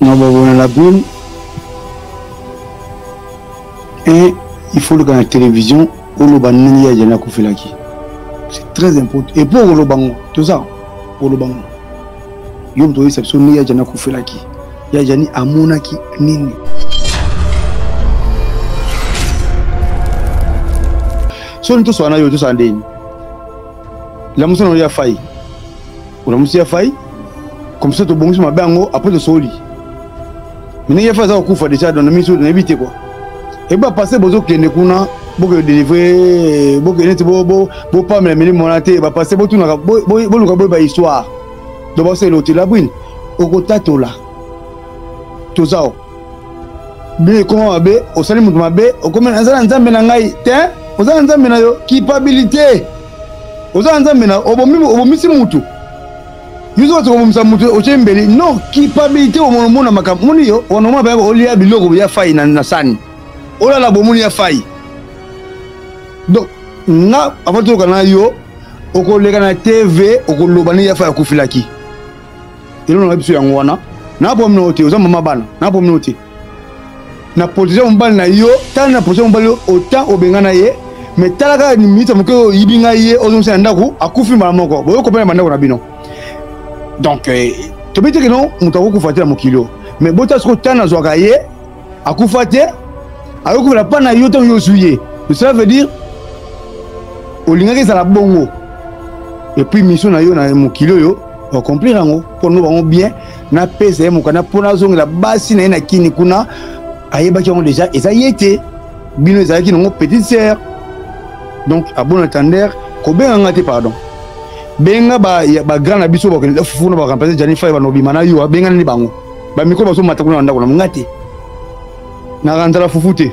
na babona na bino e il faut loka na télévision oloba ndenge ya jana akufelaki c'est très important et mpo okoloba ngo toza koloba ngo yo moto oyebisa biso ndenge ya jana akufelaki ya jani amonaki nini soni toswana yo toswana ndeni lamusana oyo ya fai olamusi ya fai comme ça tobongisi mabe yango après tosoli mine ya fai aza kokufa deja dona miso nayebi te kua eba passe bozokende kuna bokende delivre bokende neti bopamela milimo wana te bapasse botunaka boluka boyeba histoire donc basala otela bwini okotatola toza o bino ekoma mabe osali moto mabe okomi aza na nzambe na ngai te oza na nzambe na yo kipabilite oza na nzambe na obomisi mutu biso bato kobomisa moto otye mbeli no kipabilite omonomona makambo moni yo wanomona bayaka olia biloko ya fai na, na sani olala bomoni ya fai donc nga avant toloka na yo okoleka na tv okoloba nde ya fai akufilaki elonaka biso yango wana napomi na yo te oza mama bana napomi na yo te na protege mobali na yo tala na protege mobali yo otan obengana ye me tala kaka minita moke oyo oyibi ngai ye ozongisa na ndako akufi mbala moko boyo kopena bandako na bino donc eh, tobi te keno moto akokufa te na mokili oyo me botala soki otani nazwaka ye akufa te akokufela mpa na yo ntango yo ozwi ye cela veut dire olingaki ezala bongo epuis mission na yo na mokili oyo oaccomplir yango mpo no bango bien napesa ye mokanda mpo nazongela basi na ye na kini kuna ayebaki yango deja eza ye te bino ezalaki nango petite sœur donc abona tander kobenga nga te pardon benga bagrand na biso bakende fufu na bakampanse jani fai banobima na yo benga nani bango bamikro bazomata kuna na ndako na nga te nakanzala fufu te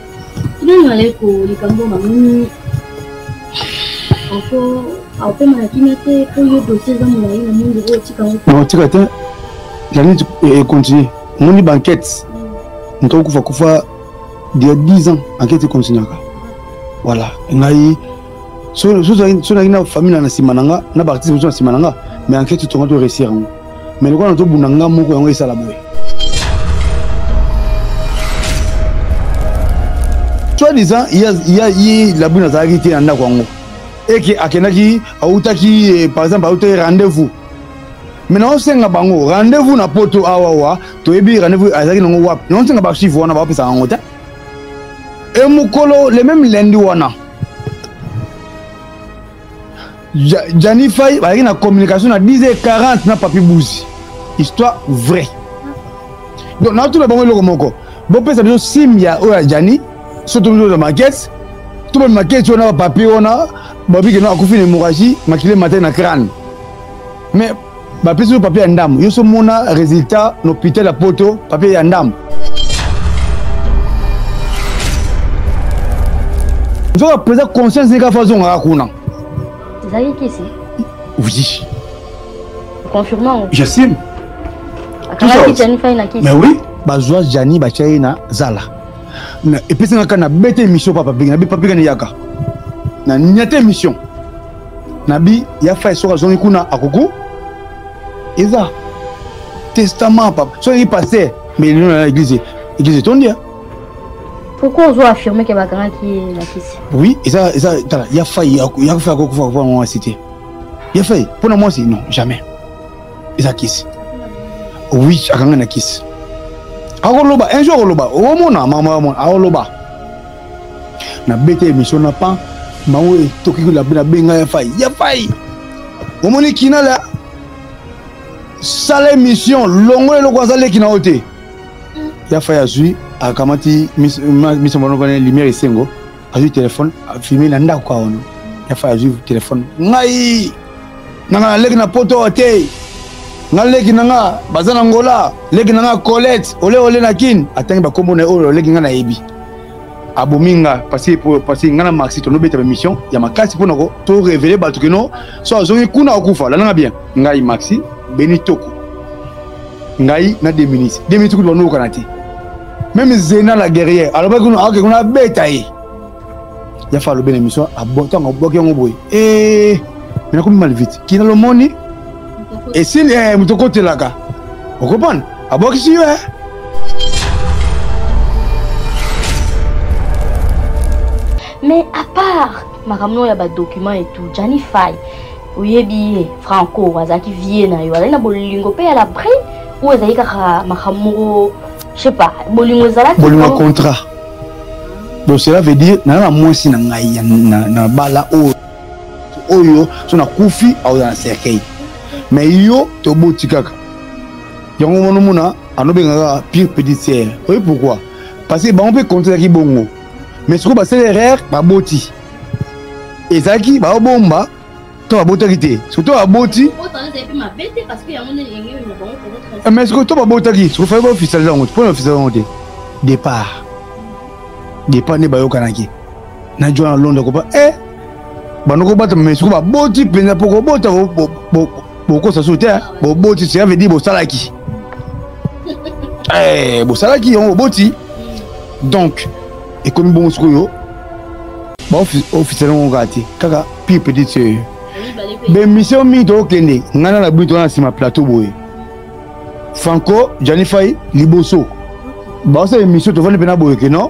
Nani alai ko likambo na moni ako akopema na kimia te mpo yo dosie eza molai na mundu oyo otika yango nakotika te yanini econtinue omoni bankete moto okufa kufa dia 10 ans ankete econtinuaka voilà ngai so nayaki na famille na nsima na nga na baartiste mosusu na nsima na nga mais ankete tonga to réussir yango mais lokola nazobunda nga moko yango esala boye soit disant ye labri nazalaki te na ndako yango eke akendaki autaki eh, par exemple autaki rendez-vous me naosenga bango rendez-vous na poto awa wa toyebi rendez-vous azalaki nango wapi naosenga baarchive wana baopesaka yango te e mokolo le meme lendi wana Jani Fay bazalaki na communication na 10h40 na Papi Bouzi. Histoire vraie. Donc na tout le bango eloko moko. Bo pesa biso sim ya oyo ya Jani surtout biso de maquette. Tout le maquette on a papier on a babi que non akufi na hémorragie makile matin na crâne. Mais bapesi yo papier ya ndambo yo so mona résultat na hôpital ya poto papier ya ndambo nzoka mpenza conscience ndenge afa azongaka kuna ezali kisi oui confirme yango j'assume akalaki jani fai na kisi mais oui bazwa jani batya ye na zala epesangaka na bete émission papa bengi na bepapika na yaka na nyata émission nabi ya fai soki azongi kuna akuku eza testament papa soki paster mais lino na église église etondia pourquoi ozo affirme ke bakangaki ye na kisi oui eza eza tala ya fai ya fai akokufa kufa mwasi te ya fai mpo na mwasi non jamais eza kisi oui akanga na kisi akoloba un jour akoloba omona mama omona akoloba nabeta emission na pan bango etoki nabenga ya fai ya fai omoni kinala sala emission longola eloko aza leki na yo te ya fai azwi akamati miso monokone lumière esengo azwi telefone afilme na ndako ka wana ya fai azwi telefone ngai nanga na leki na poto te nga leki na nga baza na ngola leki na nga colette ole ole na kin atangi bakombo na ye oyo leki nga nayebi abomi nga parce que parce que nga na maxi tono beta mission ya makasi pona ko to révéler batu que non so azongi kuna okufa lana bien ngai maxi beni toko ngai na deminisi deminisi kutu bano okana te meme zena la guerrière alobaki kuna ake kuna abeta ye ya fa alobi na mission ntango aboki yango boye e eh, nakomi mal vite kina lomoni esili eh, moto okotelaka okopana abwakisi yo eh. mais à part makambo ya badocument etu jani fai oyebi ye franco azalaki vie na yo azali na bolingo mpe ya la prix oyo ezali kaka makambo moko je pas bolingo ezalaki bolingo ya contrat donc cela veut dire naza na mwasi na ngai na bala oyo oyo so nakufi aoza na cercueil me yo toboti kaka yango mwana omona anobengaka pire petite sœur oye pourquoi parce que bango mpe kontelaki bongo mais sikoyo basala erreur baboti ezalaki baobomba to babotaki te soki to baboti eh, mais sikoyo to babotaki sikoyo fai baofisalisa yango te mpo na ofisalisa yango te départ départ nde bayokanaki na jona londa kopa e eh, bando kobata mesiko baboti mpenza mpo kobota bokosa so te boboti cela veut dire bosalaki eh, bosalaki yango boboti donc ekomi bongo sikoyo baofisele yango kaka te kaka pire petite soeur bemission mingi tokokende ngai na labini toza na nsima plateau boye franco janifai liboso baosala emission tofandi mpe na boye ke non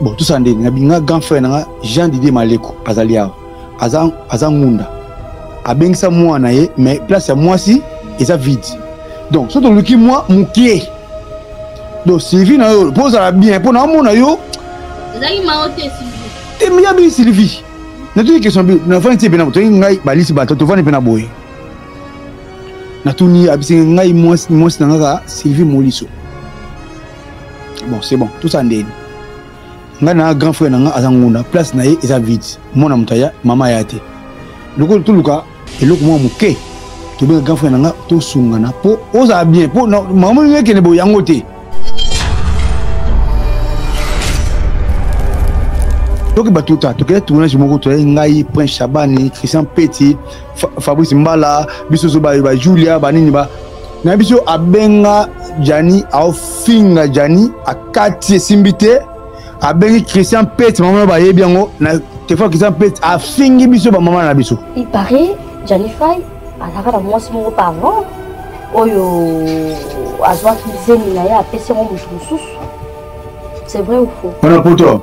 bon tosa ndenge na bilinga grand frère na nga jean didier maleko azali awa aza, aza ngunda abengisa mwana na ye mais place ya mwasi eza vide donc soki toluki mwa mokie donc sylvie na yo mpo ozala bien mpo na omona yo ezali mao te te miya bi sylvie natuni question bi nafani ti epena toyei ngai balisi bato tovani mpe na boye natuni abisenge ngai mwasi na ngaka sylvie moliso bon c'est bon tout ça ndeni ngai na grand frère na ngai aza nguna place na ye eza vide mwana moto aya mama aya te lokola toluka eloko mwa moke tobenga grand frère na ngai tosungana mpo ozala bien mpo mama olingi ekende boye yango te toki batuta tokende tournage moko toyai ngai prince shabani christian peti fabrice mbala biso zo ba, ba julia banini ba na biso abenga jani aofinga jani akati esimbi te abengi christian pete mama bayebi yango na telefone christian pete afingi biso bamama na biso il paraît jani fai azalaka na mwasi moko pavant oyo azwaki zemi na ye apesi yango moto mosusu c'est vrai ou faux wana poto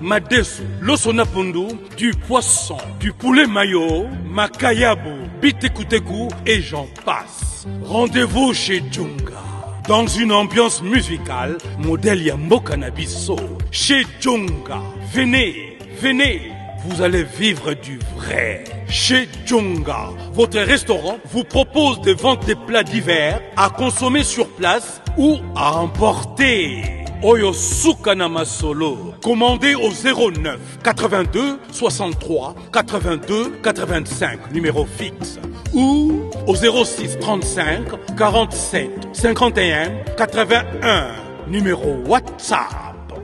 madesu, l'osonapundu, du poisson, du poulet mayo, makayabu, bitekuteku et j'en passe. Rendez-vous chez Djunga. Dans une ambiance musicale, modèle Yambo Cannabiso. Chez Djunga. Venez, venez vous allez vivre du vrai. Chez Djunga, votre restaurant vous propose de vendre des plats divers à consommer sur place ou à emporter. Oyo Sukanama Solo. Commandez au 09 82 63 82 85, numéro fixe. Ou au 06 35 47 51 81, numéro WhatsApp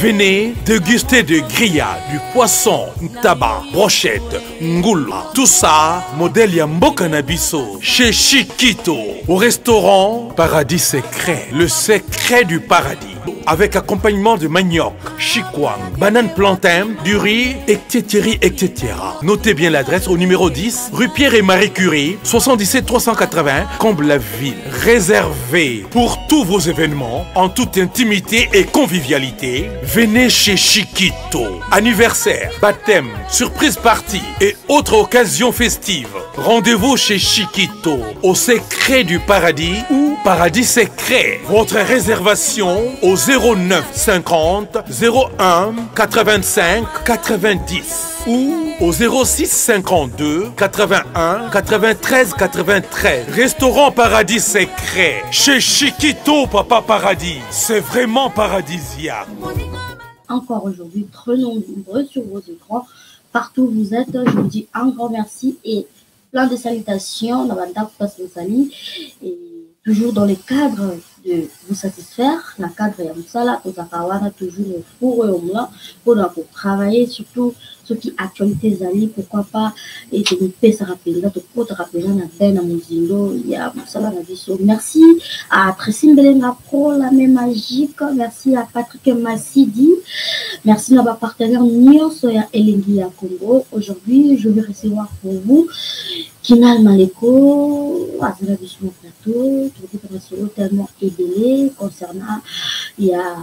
Venez déguster de grillades, du poisson, tabac, brochette, ngoula. Tout ça, modèle ya mboka chez Chiquito au restaurant Paradis secret, le secret du paradis avec accompagnement de manioc, chikwang, banane plantain, du riz, etc. etc. Notez bien l'adresse au numéro 10, rue Pierre et Marie Curie, 77 380, Comble-la-Ville. Réservé pour tous vos événements en toute intimité et convivialité venez chez Chiquito. Anniversaire, baptême, surprise partie et autres occasions festives. Rendez-vous chez Chiquito, au secret du paradis ou paradis secret. Votre réservation au 09 50 01 85 90 ou au 06 52 81 93 93. Restaurant Paradis Secret. Chez Chiquito, Papa Paradis. C'est vraiment paradisiaque encore aujourd'hui très nombreux sur vos écrans. Partout où vous êtes, je vous dis un grand merci et plein de salutations na bandako place bozali et toujours dans le cadre de vous satisfaire na cadre ya mosala tozalaka wana toujours four oyo mwa mpona kotravailler surtout soki actualité ezali pourquoi pas ete mipesaka mpenza tokotaka mpenza na be na mozindo ya mosala na biso merci à tracy mbelenga pro la me magique merci à patrick Eric Masidi, merci na ba partenaires nionso ya Elengi ya Congo. Aujourd'hui, je vais recevoir pour vous Kinal Maleko, azala biso na plateau, tokoteka masolo tellement ebele concernant ya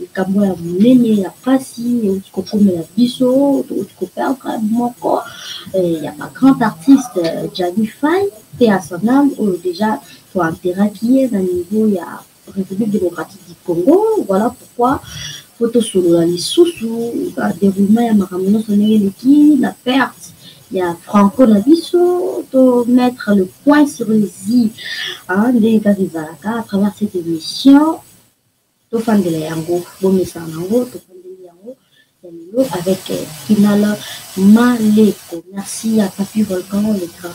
likambo ya monene ya pasi euti kokomela biso touti koperdre moko eh, ya bagrand artiste eh, jani fai mpe asanam oyo deja toenteraki ye na niveau ya République démocratique du Congo. Voilà pourquoi faut tosolola lisusu ba déroulement ya makambo nyonso ndenge eleki na perte ya franco na biso to mettre le point sur les i ah, ndenge kaka ezalaka à travers cette émission tofandela yango bomesana yango tofandeli yango ya lelo avec euh, kinala maleko merci ya papi volcan le grand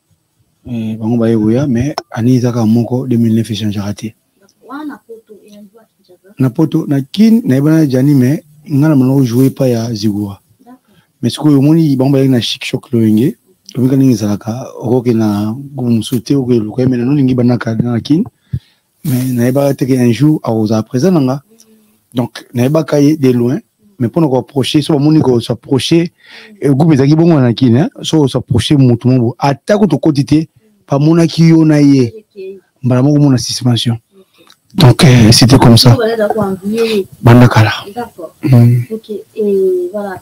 Eh, bango baye koya mais année eza kaka moko 2009 echangeaka te na poto na kin nayebana na jani mais ngai na monoko joue epai ya zigua mais sikoyo omoni bango bayaki na chic choc loyenge omika ndenge ezalaka okoke na mosusu te okoeluka ye mai nanolingi banaka na kin mais nayebaka te ke un jour akozala présent na nga donc nayebaka ye de loin mais mpo na koapproche so bamoni kosaproche groupe ezalaki bongo na kine so osaproche motu mobo atako tokoti te bamonaki yo na ye mbala moko mona suspension donc euh, c'était comme ça banda kala mm. okay. et, voilà,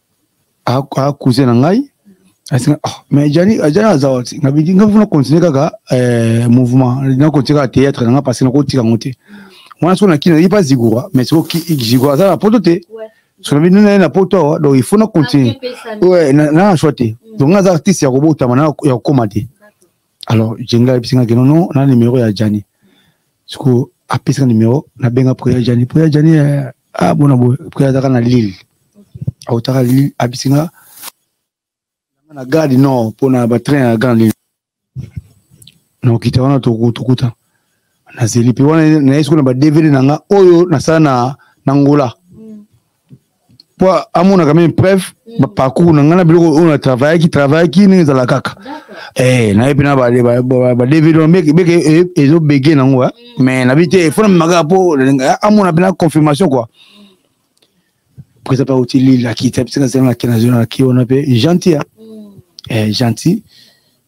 akuze na ngai asinga oh, mais jani jani aza wati nga bidi nga funa continuer kaka eh, mouvement na continuer kaka théâtre na nga parce que na kotika ngo te wana soko na kina ye pas zigora mais soko zigora aza na poto te soko na bino na ye na poto awa donc il faut na continuer ouais na na choix te mm. donc nga aza artiste ya kobotama na ya kokoma te alors jenga ayebisi nga keno non na numero ya jani sikoyo apesi nga numero nabenga mpo ya jani mpo ya jani eh, ah, bona boye mpo azaka na lille autaka lille abisi nga na gare du nord mpo na batrain ya gare lille na okita wana tokuta nazeli mpe wana naye sikoyo na badevele na nga oyo nasala na, na ngola mpo mm. amonaka meme preuve mm. baparcours na ngai na biloko oyo na travaillaki travaillaki ndenge ezala kaka eh, naye mpe na badevele wana beke eh, ezobege nango eh. mm. mais nabi te fo na memaka mpo amona mpe na confirmation kua presa mpe auti lilaki te mpe senga zela na kena zela na ki wana mpe gentil gentil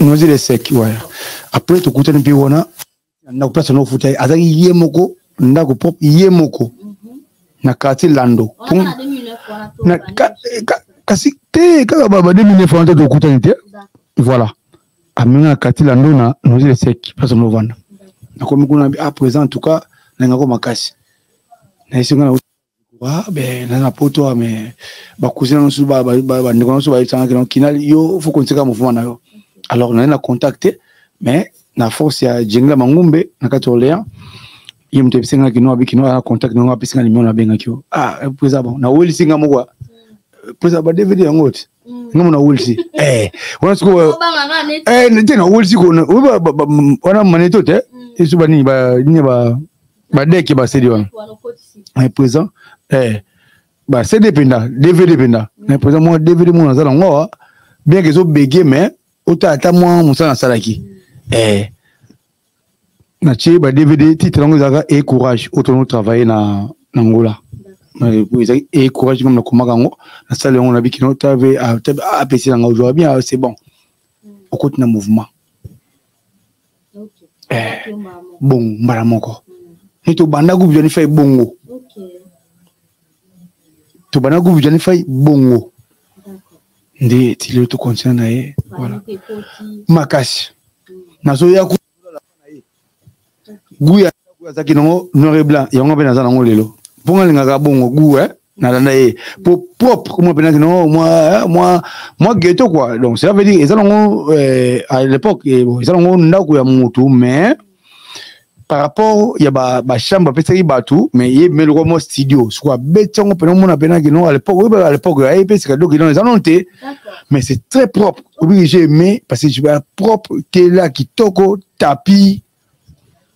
nozi le sec waya après tokutani mpe wana ndako place na ofuta ye azalaki ye moko ndako pop ye moko na quartier lando kasi te kaka ba 2009 wana te tokutani te voilà amena na quartier lando na nozi le sec place na ovanda nakomi kuna a présent en tout cas nangako makasi na esenga na Ah, ben, naza na poto awa mais bakusin na biso bandeko na biso bayebisangaki na kina yo fo kontika mouvement na yo alors naye na contact te mais na force ya jengla mangumbe na kati ya orléans ye moto yebisi nga kino abi kino aa contact nango apesi nga nimero nabengaki yo ah eza bon nawelisi nga moko mpo eza ba dvd yango ti nga mona wolsi eh, wana sikoyo eh, te na wolsi wana maneto te mm. esu banini nini badeke basedi wana na présent eh, basede mpenza dvd mpenza na mm. présent mwa dvd mona aza nango awa bien ke ezobege mais ota ata mwa mosala nasalaki mm. na tie ba dvd titre yango ezalaka e courage oyo tono travaille na na ngola ezalaki e courage meme nakomaka yango nasala yango na bikino tave apesi na ngai ojua bien c'est bon okoti na mouvement eh, bongo mbala moko nde tobanda groupe jani fai bongo tobanda groupe jani fai bongo nde ti lelo tokontina na ye voilà makasi nazoya ku gu ya ndako azalaki nango noir et blanc yango mpe naza nango lelo mpo nga alingaka bongo gu e nalanda ye mpo propre komwa mpenaki nango mwa eh, mwa mwa ghetto quoi donc cela veut dire eza nango eh, à l'époque eh, eza nango ndako ya motu mais par rapport ya ba ba chambre apesaki bato mais ye bimeli kwa mwa studio soko abeti yango mpena omona mpena kino à l'époque oyebi à l'époque aye mpe sika doki non eza non te mais c'est très propre obi que j'ai aimé parce que jeba propre kela kitoko tapis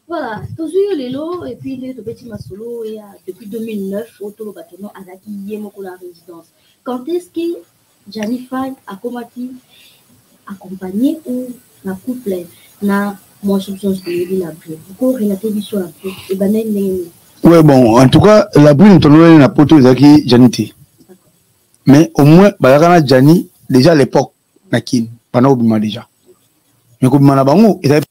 voilà tozwi yo lelo epuis ndenge tobeti masolo ya depuis 2009 oyo toloba tono azalaki ye moko na résidence quand est ce que Djani Faye akomaki accompagner ou na couple na moi je pense que yebi la brune ko relater biso un peu et ben même nini ouais bon en tout cas la brune tonolani na poto ezalaki Djani te mais au moins bazalaka na Djani déjà à l'époque na kin bana kobima déjà mais kobima na bango ezalaki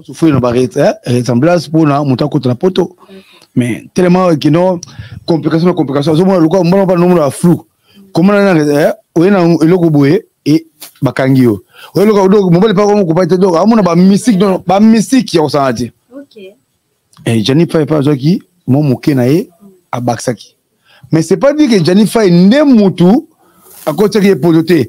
osufri na baressemblance mpona moto akota na poto mais tellement kino complication na complication azomona lokola mbala bana nomona flou komona na eh, oye na eloko boye e bakangi yo oye eloko donc mobali mpe akomokopai te donc amona bamystique don bamystique ya kosana te eh, jani fai mpe azwaki mwa moke na ye abakisaki mais c'est pas dire que jani fai nde mutu akotisaki ye poto te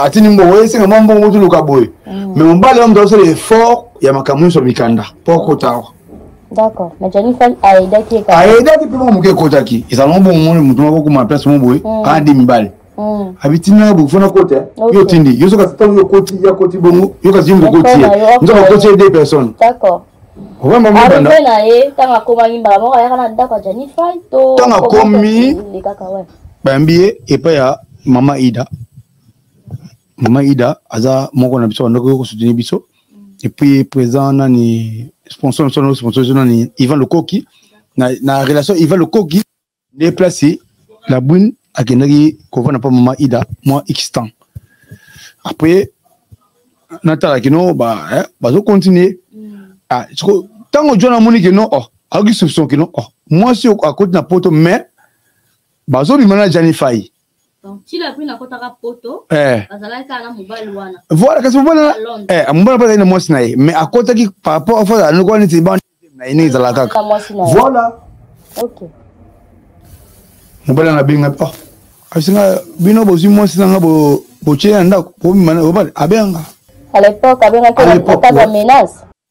atindi mbongo esenga mwa mbongo toluka boye mm. mais mobali wamutu asala effort ya makambo nyonso ya mikanda mpo akota awa ayedaki mpe mwa moke ekotaki ezalaka bongo moni moto moko okoma place mo boye mm. ade mibale mm. abitinaka boki fona kota yo otindi yo soki ntango yo okoti yo akoti bongo yo kasi yo mokokoti ye nzoka okoti ye deux personnes arrive na ye ntango akomaki mbala moko ayaka na ndako ya janifa to ntango akomi bayambi ye epai ya mama ida mama ida aza moko na biso bandoko yo kosutini biso epuis présent nani sponsor na biso na sponsor biso nani ivan lokoki na, na relation ivan lokoki nde place la brune akendaki kovanda mpo mama ida mwa x temps après natala kino bazocontinue ba soko ntango john amoni kino oh, ayoki soupçon kino oh, mwasi akoti na poto mais bazobima na jani fai Eh. voilà kasi mobali eh, mobali mpe azali na mwasi na ye mais akotaki par rapport afo azala noko wana neti bana na ye ndenge ezala kaka voilà mobali anga abenga oh asinga bino bozwi mwasi na nga botye na ndako bomima na mobali abenganga à l'époque abengaki na kota ba menace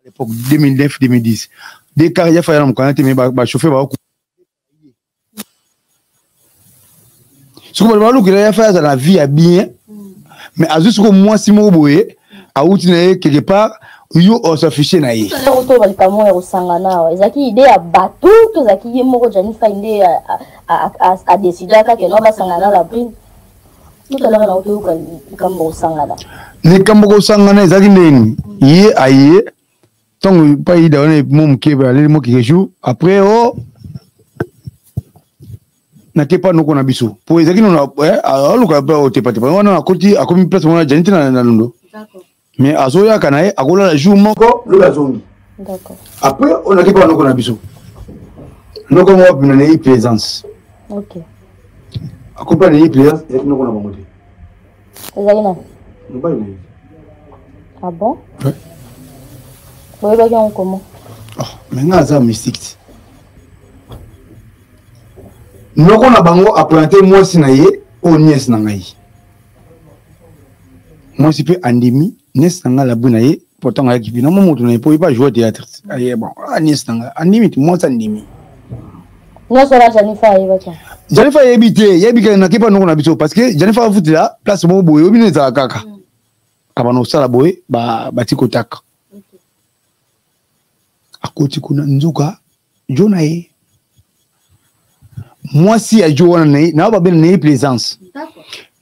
à l'époque 2009 2010 des cars ya faya na mokana te mais ba chauffeur ba soki bato balukela ya faya azala na vie ya bien mais azwi soki mwasi moko boye awuti na ye quelque part yo osafishe na ye oyo balikamoko ya kosangana awa ezalaki ide ya bato to ezalaki ye moko janifai nde adesidaka keno basangana na brine likambo kosangana ezalaki ndenge ye aye ntango epai yida wana mo moke aleli mo keke jour après o oh, natepa noko na biso mpo ezalaki eh, aluka mpe otepatepa wana akoti akomi place mwana janiti na londo mais azoyaka na ye akolala jour moko lola azongi après on akeba wana kona biso noko yango wapi na naye plaisance akopa naye plaisance ezalaki noko na bango te ezali na mobali na ye ah bon boyebaki yango comment ah, mais nga aza mystique te noko na bango aplante mwasi na ye oyo niese na ngai mwasi mpe andimi niese na ngai labwi na ye mpo ntango ayaki bino mo moto na ye mpo ye mpe ajoue théâtre aye bon ah, niese na ngai andimi te mwasi andimi janifa ayebi te yebi kaka nake mpa noko na biso parce que janifa afutela place moko boye oyo bino ezala kaka mm. abana kosala boye bati kotaka akoti kuna nzoka jo na ye mwasi ya jo wana na ye na babele na ye plaisance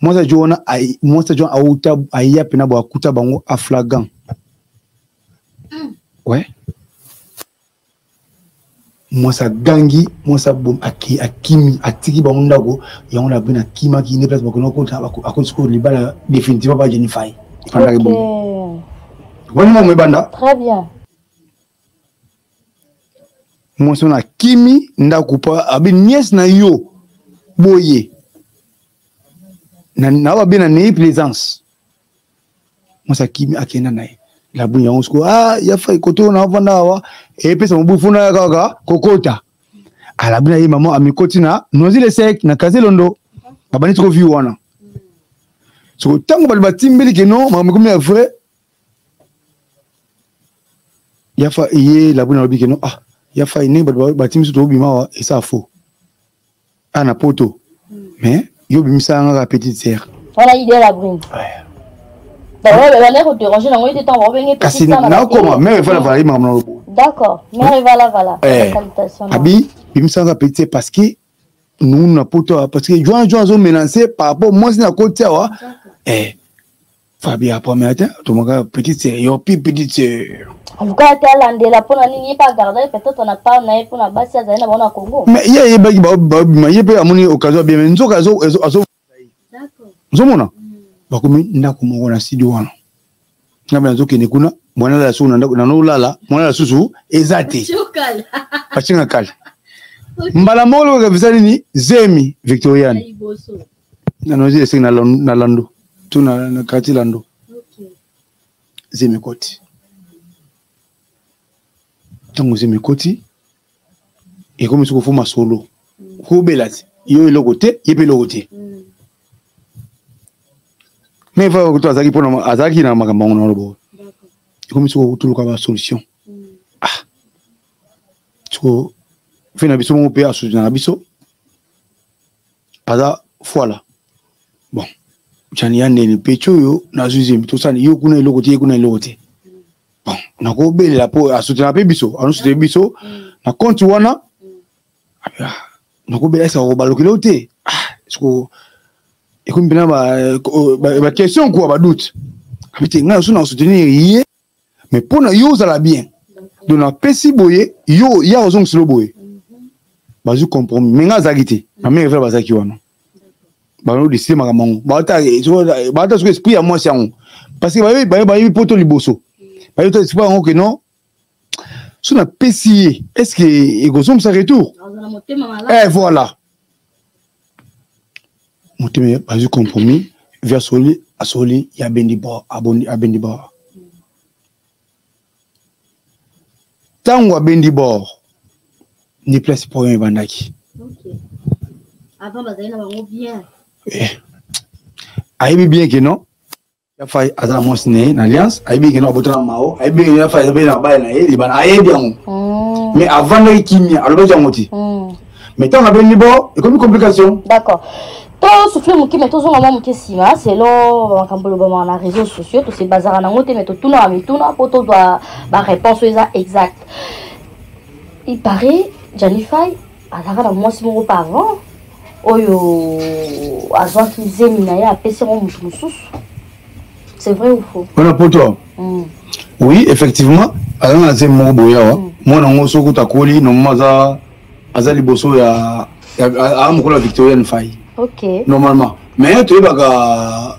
mwasi ya jo wana mwasi ya jo wana auta aya mpena bo akuta bango aflagan mm. ouais mwasi agangi mwasi akimi atiki bango ndako yango na bino akimaki nde place bakona kota akoti sikoyo libala définitivement ba jenifai efandaki bongo wana mamo ebanda mwasi wana akimi ndako mpo abi niese na yo boye na babe na neyi plaisance mwasi akimi akenda na ye labu yango siko ah, ya fai kote oyo naofanda awa epesa mobu funa ya kaka kokota alabi na ye mama amikoti na noisi le sec na kaze londo babandi siko vie wana soko ntango bato batimbeli keno makambo ekomi ya vrai ya fa ye labuna alobi keno ah ya fa ndenge bato batimi biso tobima awa esa faux a na poto mais yo obimisa yanga kaka petite sere wana idee la brune kasi nakoma mare evala vala ye makambo na lobo d'accord mare evala vala eh, abi bimisa yanga petite sere parce que nunu na poto awa parce que juan juan azomenance par rapport mwasi na koti awa eh Fabia première te tomaka petite sœur yo pi petite sœur aluka te alandela mpo na nini ye mpe agardaki peut-être na part na ye mpo na basi azali na bango na congo mais ye ayebaki babima ye mpe amoni occasion abima nzoka ozomona bakomi ndako moko na sidi wana ngambe nazokende kuna mwana alala suku nanolala mwana alala susu eza te bacinga kala mbala moko lokoka visa nini zemi victoriane na nozi esenge na lando to na quartier lando zemi ekoti ntango zemi ekoti ekomi soki ofuma solo kobela te yo eloko te ye mpe eloko te me fa kutu azalaki mpona azalaki na makambo yango na lobo ekomi soki okutuluka ba solution ah soko fe na biso moko mpe asutuna na biso aza voilà bon jani ya ndeni peti oyo nazwi zembi tosana yo kuna eloko te ye kuna eloko te bon nakobelela mpo asutena mpe biso anosutena biso na compte wana ah, nakobela esa kobalokela yo te ah, soko ekomi mpena baquestion kuwa badoute abite ngai oso na soutenir ye mais mpo na yo ozala bien donc napesi boye yo ya ozongisa yo boye bazwi compromis me nga azalaki te na mare fela bazalaki wana balodeside makambo yango baata soki esprit ya mwasi yango parce que bayebi poto liboso bayebi to esprit yango ke non so napesi ye est ce que ekozongisa retour eh voilà motema bazwi compromis vi asoli asoli ye abendi bor abondi abendi bor ntango abendi bor ni place problème ebandaki eh. ayebi bien ke non ya fay aza na mwasi na ye na alliance ayebi ekende abota na mao ayebi ekende ya fay aza na mabale na ye libana ayebi yango oh. mais avandaki kimia alobaki yango ti oh. mais ntango abeli bo ekomi complication d'accord tosufle moke mai tozonga mwa moke nsima selon makambo olobamaka na réseau sociaux tosebazaka nango te mai totunaka mituna mpo tozwa baréponse oyo eza exacte il paraît janifai azalaka na mwasi moko pavant oyo azwaki zemi na ye apesi yango moto mosusu c'est vrai ou faux wana poto mm. oui effectivement azalaka na zemi moko boye awa mm. mwana yango soki kuta akoli nomoma aza aza liboso ya aa mokolo ya victorienne fai okay. normalement mais toyebaka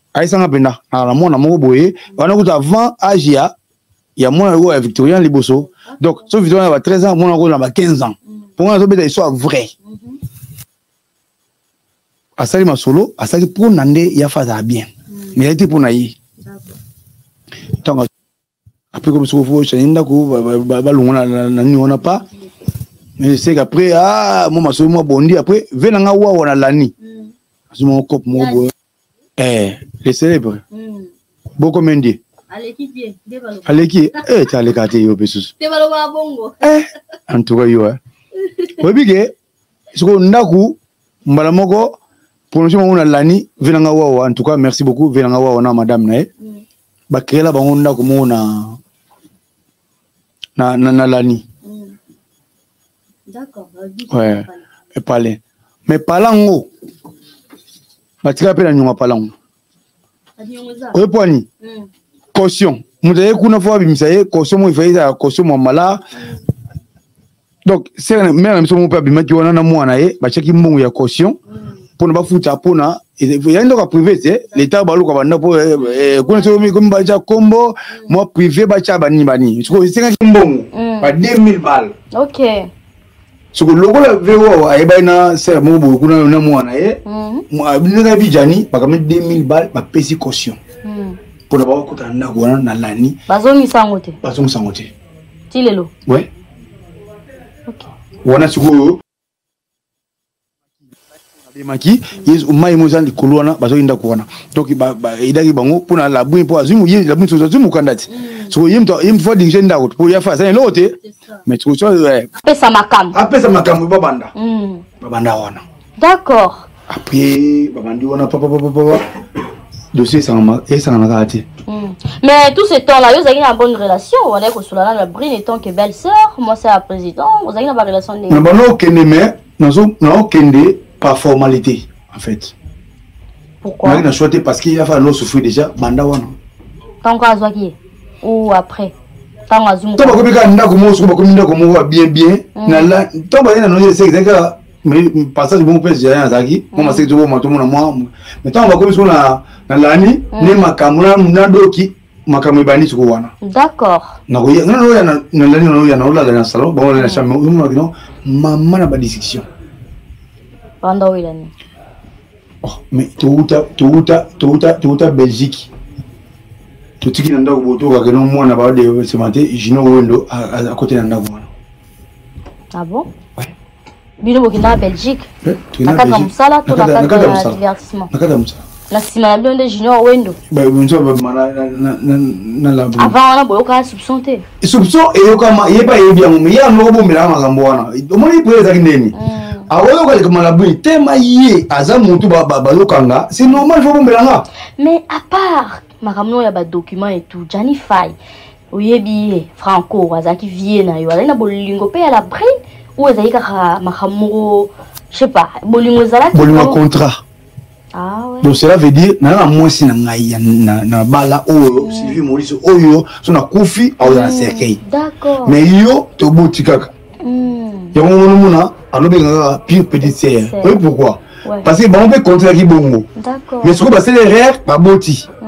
ayesanga mpenza ah, na mwana moko boye wana kuta avant age ya ya mwana oyo ya victorien liboso donc so victorien ya ba 13 ans mwana oyo na ba 15 ans mpo wana azobeta histoire vrai asali masolo asali mpo na nde ya fa azala bien mais ezali te mpo na ye ntango après comme soko faut changer ndako balongwa na nini wana pas mais c'est qu'après ah moi maso moi bondi après ve na nga wawa na lani azuma mm. mon cop moko boye eh les célèbres mm. boko mendie aleki die aleki eh ta aleka te yo pesusu te baloba bongo eh en tout cas yo eh oyebi ke sikoyo ndako mbala moko promotion bango na lani venanga wawa en tout cas merci beaucoup venanga wawa na madame na ye mm. bakreela bango ndako moko na na, na, na lani mm. ouais. epale mais pala yango batikala mpe na nyonga pala yango oye mpo ani mm. caution moto aye kuna fo abimisa ye caution moko ifai ezala caution mwa mala mm. donc sere mare na biso moko mpe abimaki wana na mwana ye batiaki mbongo ya caution mpona mm. bafuta mpona ya ndoka privé te leta baluka banda mpo eh, eh, kuna soki komi batya nkombo mwa privé batya banini banini sikoyo esengaki mbongo ba 2000 bale soko lokola vo ayebaki na sere moko boye kuna na mwana na ye mhm. ndenge ayebi jani bakami 2000 bal bapesi caution mhm. mpo na bakokota na ndako wana na lani bazongisa yango te bazongisa yango te ti lelo wana sikoyo abemaki yesu mai mo eza likolo wana bazwaki ndako wana donc edaki bango mpo na labwi mpo azwi labwi soki azwi mokanda ti mm. soko ye moto fo adirige ndako mpo ya fa azali eloko te mais soko eh. apesa makambo apesa makambo babanda mm. babanda wana d'accord apres babandi wana papapapapa dossier esangana kaka te hmm. mais tout ce temps là yo ozalaki na bonne relation wana ekosolana na brine etant que belle sœur mwasi ya président ozalaki na barelation ndenge na bana okende mais naokende par formalité en fait pourquoi na choix te parce qu'il a fallu souffrir déjà banda wana tant qu'on azwaki ye ou après tant azwi moto bakomi kaka ndako moko soki bakomi ndako moko bien bien hmm. na la tant baye na noye eseki ezalaki kaka mais passage bongo mpe jayan azalaki mwa mm. maseki tokoma tomona mwa mais ntango bakomi siko na lani mm. nde makambo na doki makambo ebandi siko wana d'accord nakoya nanoya na lani nanoya naolala na salon bango lali na chambre omonaki no mama na badiscussion banda oyelani oh, mais towuta towuta towuta towuta belgique totiki na ndako botokake no mwana baodesemante junior wendo akoteli na ndako wana ah bon bino bokenda na belgique na kati ya mosala to na kati ya divertissement na kati ya mosala na nsima na bino nde junior wendo avant wana boyokaka soupçon te soupçon eyokama ye mpe ayebi yango me ye yango obomelaka makambo wana omoni po ezalaki ndeni mm. akoyoka likama na bini tema ye aza motu bayokanga c'est normal fo bomelanga mais à part makambo oyo ya badocument etout jani fai oyebi ye franco azalaki vie na yo azali na bolingo mpe ya la brine oyo ezali kaka makambo moko je sais pas bolingo ezalaki bolingo ya contrat Ah ouais. donc cela veut dire naza na mwasi na ngai ya na, na bala oyo mm. sylvie moise oyo so nakufi aoza na mm. cercueil mais yo toboti kaka mm. yango monomona alobeka kaka pire petite sœur oyebi pourquoi ouais. parce que bango mpe contrat yaki bongo mais sikoyo basala erreur baboti mm.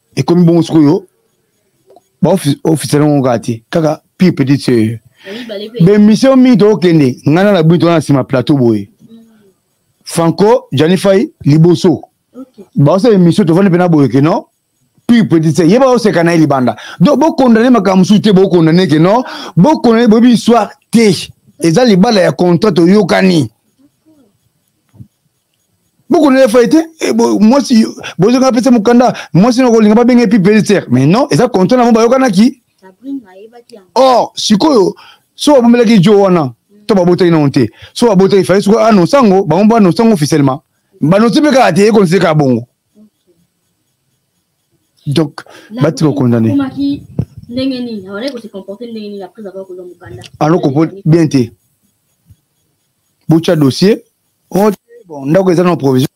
ekomi bongo sikoyo baofisele yango kaka te kaka pire petite soeur bemission mingi tokokende ngai na labini toza na nsima plateau boye franco janifai liboso baosala emission tofandi mpe na boye ke non pire petite soeur ye baoseka na ye libanda donc bokondane makambo mosusu te bokondane ke non bokondane boyebi histoire te eza libala ya contrat toyokani bokolela fayete eh, mwasi bozonga apesa mokanda mwasi na kolinga babenge epi peliter mais non eza contrat na bango bayokanaki or sikoyo so babomelaki jo wana to babotaki nango te so babotaki faye sikoyo anonse yango bango banonse yango officiellement banonse mpe kaka te ekonse kaka bongo donc batika okondane ndenge nini awalaki kose comporte ndenge nini après avoir kozwa mokanda ano comprendre bien te botya dossier oh, bon ndako eza na provision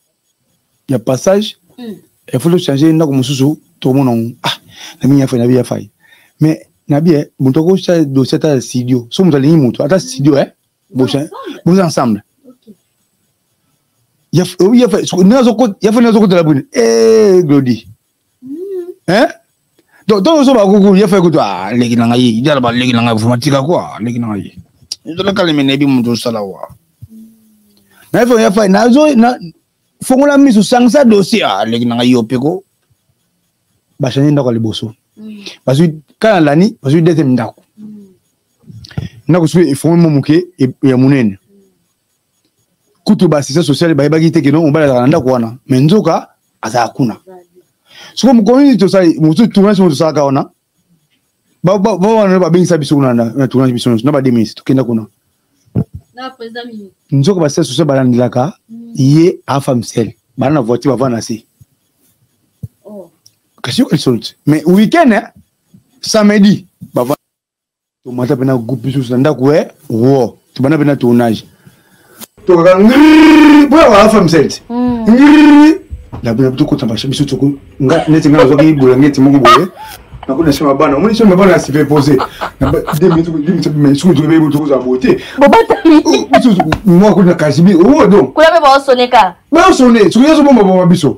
ya passage hmm. il faut changer ndako mosusu tomona yango ah nabi yafai nabi yafai mais nabi eh, moto akosala dossier ata ya studio so moto alingi moto ata studio e boza ensemble yafai nazokotela bwine e glodi hein donc donc ozo ba kuku ya fa kutu ah leki na ngai ya ba leki na ngai vraiment tika quoi leki na ngai ndola kale menebi mutu sala wa na fa ya fa na zo na fongola misu sangisa dossier ah leki na ngai yo peko ba changer ndako liboso mm. bazui kana lani bazui deuxième ndako mm. ndako soki efongoli mo moke ya monene kutu ba assistant sociale bayebaki te kino mobali azalaka na ndako wana me nzoka azala kuna soko mokomi nini tosali mosusu tournage mo tosalaka wana bawana babengisa biso kuna na tournage biso nyonso na bademinisi tokenda kuna nzoka basala soso balandelaka mm. ye afa misele bana na voiture bavanda se oh. kasi yoka lisolo te mais weekend samedi bavanda tomata mpe na groupe lisusu na ndako e wo tobanda mpe na tournage tokaka mpo ya waa femme sente labina tokota basha biso toko nga neti nga nazwaki bolangeti moko boye nakona sima bana omoni sima bana ya sipe pose tokozala boye te mwa koti na kasibi o oh, oh, don baosone soki yazobomba boma biso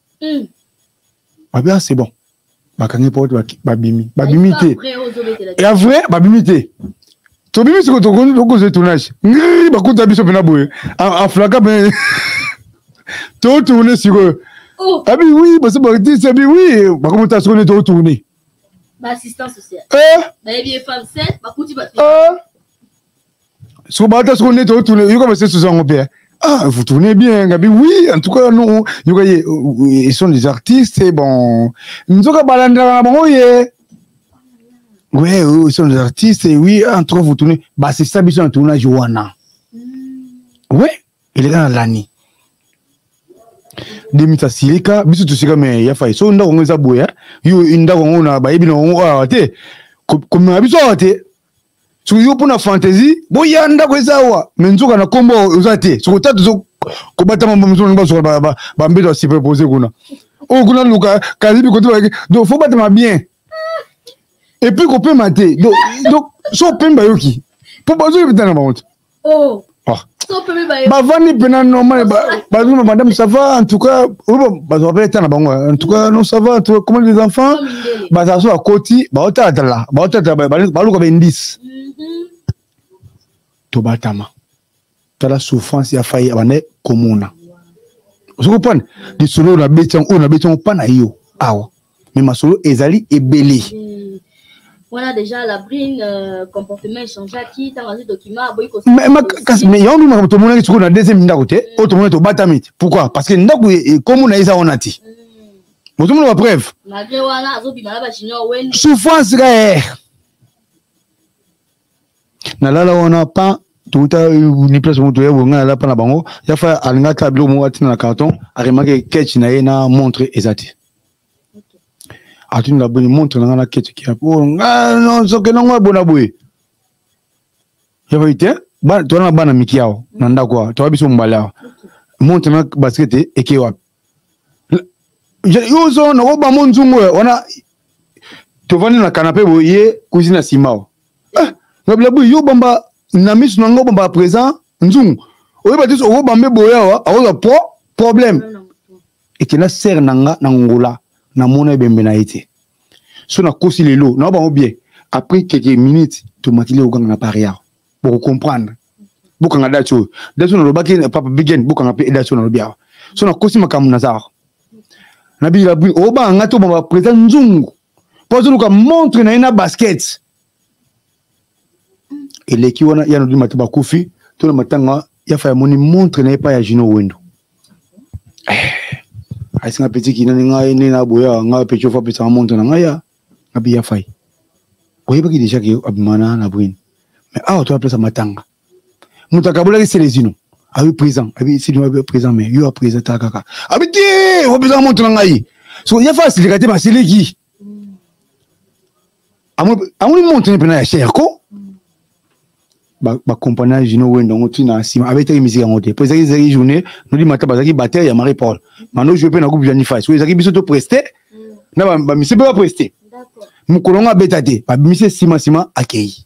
hmm. babia c'est bon bakangi porte babimi babimi te ya vrai babimi te tobimi siko tokozwa tournage ngri bakuta biso mpena boye aflaka mpe totourne sikoyo oh. abi wi basi batisi abi wi bakomota siko nde totourne soko baata soko nde totourne yoka basesusu yango mpe ah vous tournez bien ngabi oui en tout cas nous yoka ye ils sont des artistes et bon nzoka balandaka na bango ye ouais oh, ils sont des artistes et oui en tout cas vous tournez basisa biso na tournage wana ouais eleka na lani demisa silika biso tosika me ya fai so ndako yango eza boya yo ndako yango na bayebi na yango awa te komema biso awa te soki yo mpona fantaisie boya ndako eza awa me nzoka na nkombo oza te soki ota tozo kobatama mosusu bazoka bambeto ya superpose kuna oyo kuna luka kalibi kote donc fo batama bien epuis kopema te donc so opemi bayoki mpo bazoki bitana bango te oh ah. bavandi mpena normal bazuma madame ça va en tout cas bazwa mpe eta na bango en tout cas non ça va comment les enfants bazala so bakoti baotalatala baotalatala baluka baindice mhm. tobatama tala souffrance ya fai abanda komona ozo comprendre lisolo oyo nabeti yango oyo nabeti yango mpa na yo awa mais masolo ezali ebele hmm. wana déjà la brine euh, comportement echangeaki ntango azwi document aboyi kosmais yango ndu makambo tomonaki sikoyo na deuxième ndako te oyo tomoni tobatami te pourquoi parce que ndako ekomo na ye eza wana te bozomona ba preuve souffrance ka ye nalala wana pa touta ni place moko toya bonga nalala pa na bango ya fa alingaki ata biloko moko atina na carton aremaki ketch na ye na montre eza te atuni na boni montre na ngai na keti kia po oh, nga soki nango abona boye yabai te toza na bana miki awa na ndako awa toza biso mobali awa montre na basket eke wapi yo zo nakoba mo nzungu oyo wana tovandi na kanape boye ye kuzi na nsima awa eh, ngabila boye yo bamba na miso na ngai obamba présent nzungu oyeba te okobambe boye awa akozwa po problème ekenda sere na nga na ngola namona ebembe na ye te so nakosi lelo nao bango bien après quelques minutes tomatili koganga na pariar bokocomprendre bokanga dati oyo dati oyo nalobaki papa bigen bokanga mpe dati oyo nalobi awa so nakosi makambo naza awa nabiyela bwini obanga nga tobamba président nzungu mpo azoluka montre na ye na basket eleki wana ya nodima te bakufi to na matanga ya fa yamoni montre na ye pa ya jino wendo eh, asinga peti kinani ngai nde naboya ngai peti ofa pesanga montre na ngai ya abi ya fai oyebaki deja ke abimana na brine mais awa to apesa matanga moto akabolaki selezino abi présent abi selezino abi présent mais yo aprésent ta kaka abi te opesanga montre na ngai so ya fa asilika te basiliki amoni monte ne mpena ya serco bacompagnie ya jino wendo yango ntina nsima abetaki miziki yango te mpo ezalaki ezalaki journée nodi mataba azalaki bater ya marie paul mano joue mpe na groupe janifas oyo ezalaki biso to preste na bamisi mpe bapreste mokolo yango abeta te bamisi nsima nsima akei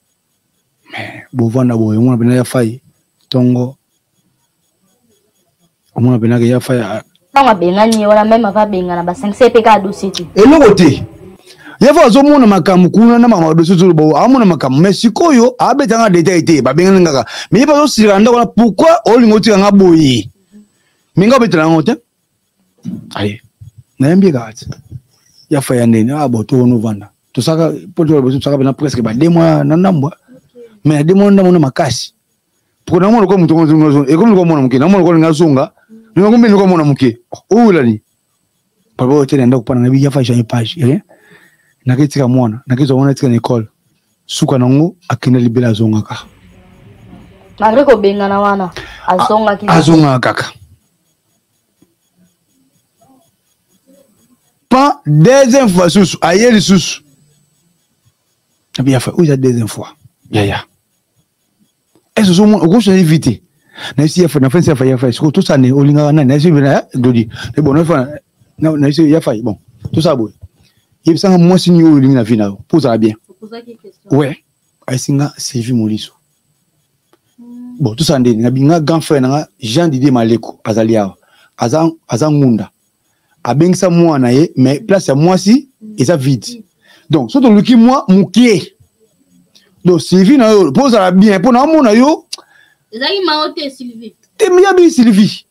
bovanda boye omona mpena ya fai ntongo omona mpena ke ya fai ntango abengani ye wana meme ava abengana basangisa ye mpe kaka dosie te eloko te ye fo azomona makambo kuna na makambo dosie ozoloba oyo amona makambo mai sikoyo abetanga detail te babengani ngaka mai ye mpe azosilaka ndako wana pourkui olinga otika nga boye minga obetela yango te aye nayambi kaka ti ya fa ya ndeni ah bo tokono vanda tosaka mpo tosaka mpena presque ba deux mois na ndambwa mais na deux mois na ndambwa na makasi mpo namona lokola moto ekomi lokola mwana moke namona lokola nga zonga ndenge mbe lokola mwana moke owelani papa oyo tena ndako mpana na bi ya fa change page rien naketika mwana nakezwa mwana tika na ekole suka nango akenda libela azonga kaka malgre kobengana wana azongaki azongaka kaka pan deuxième fois susu aye lisusu oyo eza deuxième fois yaya ese ozomona okosana evi te nayebisi yafa na fensi yafa yafa sikoyo tosane olingaka nani nayebisi na dodi eh, bon nafa nayebisi yafa bon tosala boye yebisanga mwasi nini oyo olingi na vi na yo mpo ozala bien we ayebisi nga sylvie moliso bon tosala ndeni na binga grand frère na nga jean didier maleko azali awa aza, aza ngunda abengisa mwana na ye mais place ya mwasi eza vide donc so toluki mwa mokie donc sylvie na yo mpo ozala bien mpo na omona yo ezali mao te sylvie te miyabi sylvie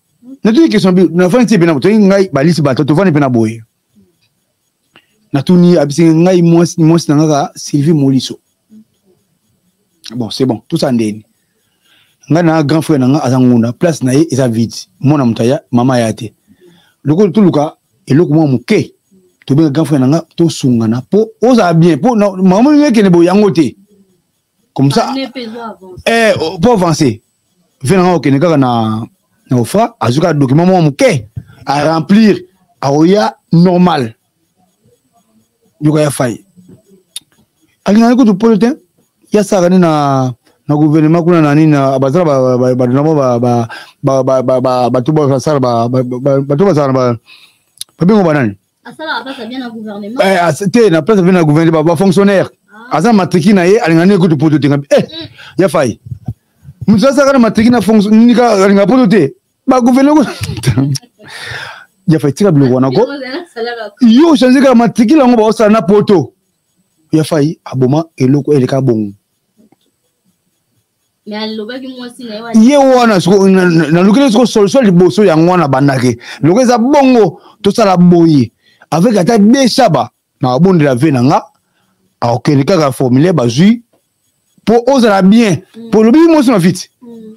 natuni question nafani ti mpe na botoki ngai balisi bato tovani mpe na boye natuni abisenge ngai mwasi mwasi na ngaka sylvie moliso bon c'est bon tout ça ndeni ngai na grand frère na ngai aza ngunda place na ye eza vide mwana moto aya mama aya te lokola toluka eloko mwa moke tobenga grand frère na ngai tosungana mpo ozala bien mpo mama mekende boye yango te comme ça eh oh, pour avancer vena nga okende kaka na na ofra azwi kaka document moko moke a remplir akoya normal yoka ya fai alingaki kutu polo te ya saka ni na na gouvernement kuna na nini bazala bato na bango bato basala bato bazala na babengo banani Eh, te na place abe na gouverne bafonctionnaire ah. aza na matriki na ye alinga nini kutu poto te ngabi e eh, mm. ya fai moto azalaka na matriki na nini alinga poto te bagouverne ya fai tika biloko wana ko yo ochange kaka matriki lango baosala na poto ya fai aboma eloko eleka bongo ye wana nalukeli soko solution liboso yango wana bandaki loko eza bongo tosala boye avec ata de shaba na babondela ve na nga akokende kaka formulaire bazwi mpo ozala bien mpo mm. olobi mwasi na fiti mm.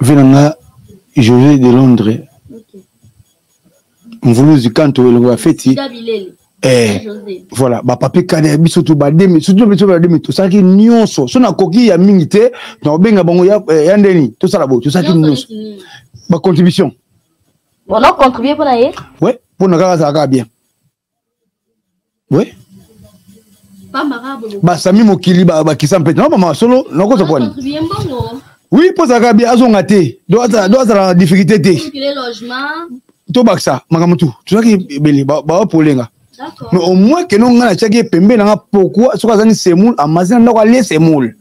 vie na nga jose de londres mvuluzi kanto elongo ya feti eh, voilà bapapier kade biso tu bademi surtout biso bademi tosalaki nyonso so nakoki ya mingi te na kobenga bango ya, eh, ya ndeni tosala boye tosalaki nyonso bacontribution bonocontribue mpo na ye we mpo na kaka azalaka bien oui basami mokili bakisa mpete na mama solo nakosa kwani oui mpo azalaka bie azonga te do azala na difficulté te tobakisa makambo tu tozalaki ebele baopolenga mais au moins keno ngai natiaki ye pembe na nga pourkui soki azangi semoule amazina ndako alie semoule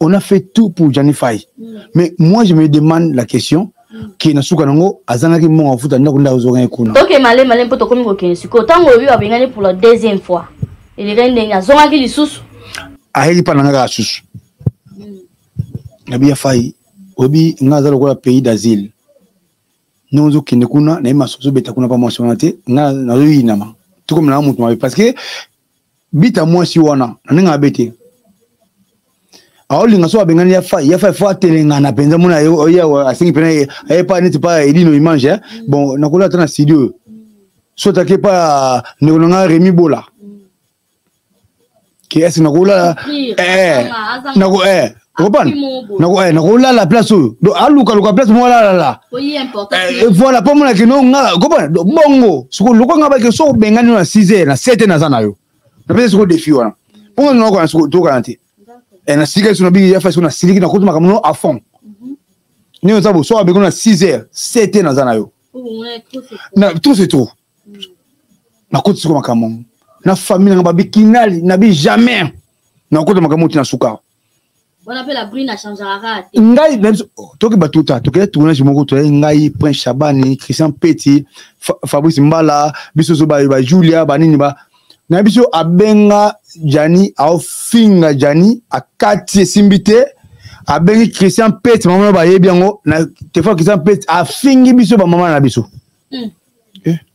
on a fait tout pour Gianni Fay mm. mais moi je me demande la question ke na suka nango azangaki mbongo afuta ndako ndako ozokaki kuna toke male male mpo tokomi kokende sikoyo ntango oyo abengani pour la deuxième fois elekaki ndenge azongaki lisusu ayeli mpa na nga kaka susu nabi ya fai oyebi nga aza lokola pays d'asile ndenge ozokende kuna naye maso ozobeta kuna mpa mwasi wana te nga nazoyinama tokomelanga moto mabe parce que bita mwasi wana na ndenge abe te aolinga so abengani ya fai ya fai fo atelengana mpenza mona ye asengi mpena ye aye pa neti pa elino image eh? bon nakoli ata na studio oyo so take pa ndeko na ngai remi bola ke esi nakolala eh, eh, okompane eh, nakolala place oyo alukaluka place moko alalala eh, eh, voilà mpo mona kino nga okompane bongo soko lokola nga bake soko obengani na 6 heure na 7 heure naza na yo napesa soko defi wana mpo nga nokana soko tokana te nasika esu nabiki ya fasi nasiliki nakuti makambo no a fond mhm. nini oza bosoka beko na 6 heure 7 heure naza na yo na tout c'est tout mm. nakoti siko makambo na famille nanga babikinali nabi jamais nakota makambo oti na suka wana mpe la brune achangaka kaka te ngai na biso oh, toki batuta tokende tournage moko toyai ngai prince shabani christian peti fabrice mbala biso zo bajulia banini ba na biso abenga jani aofinga jani akati esimbi te abengi christian peti mama bayebi yango na telefone christian peti afingi biso bamama na biso hmm. eh?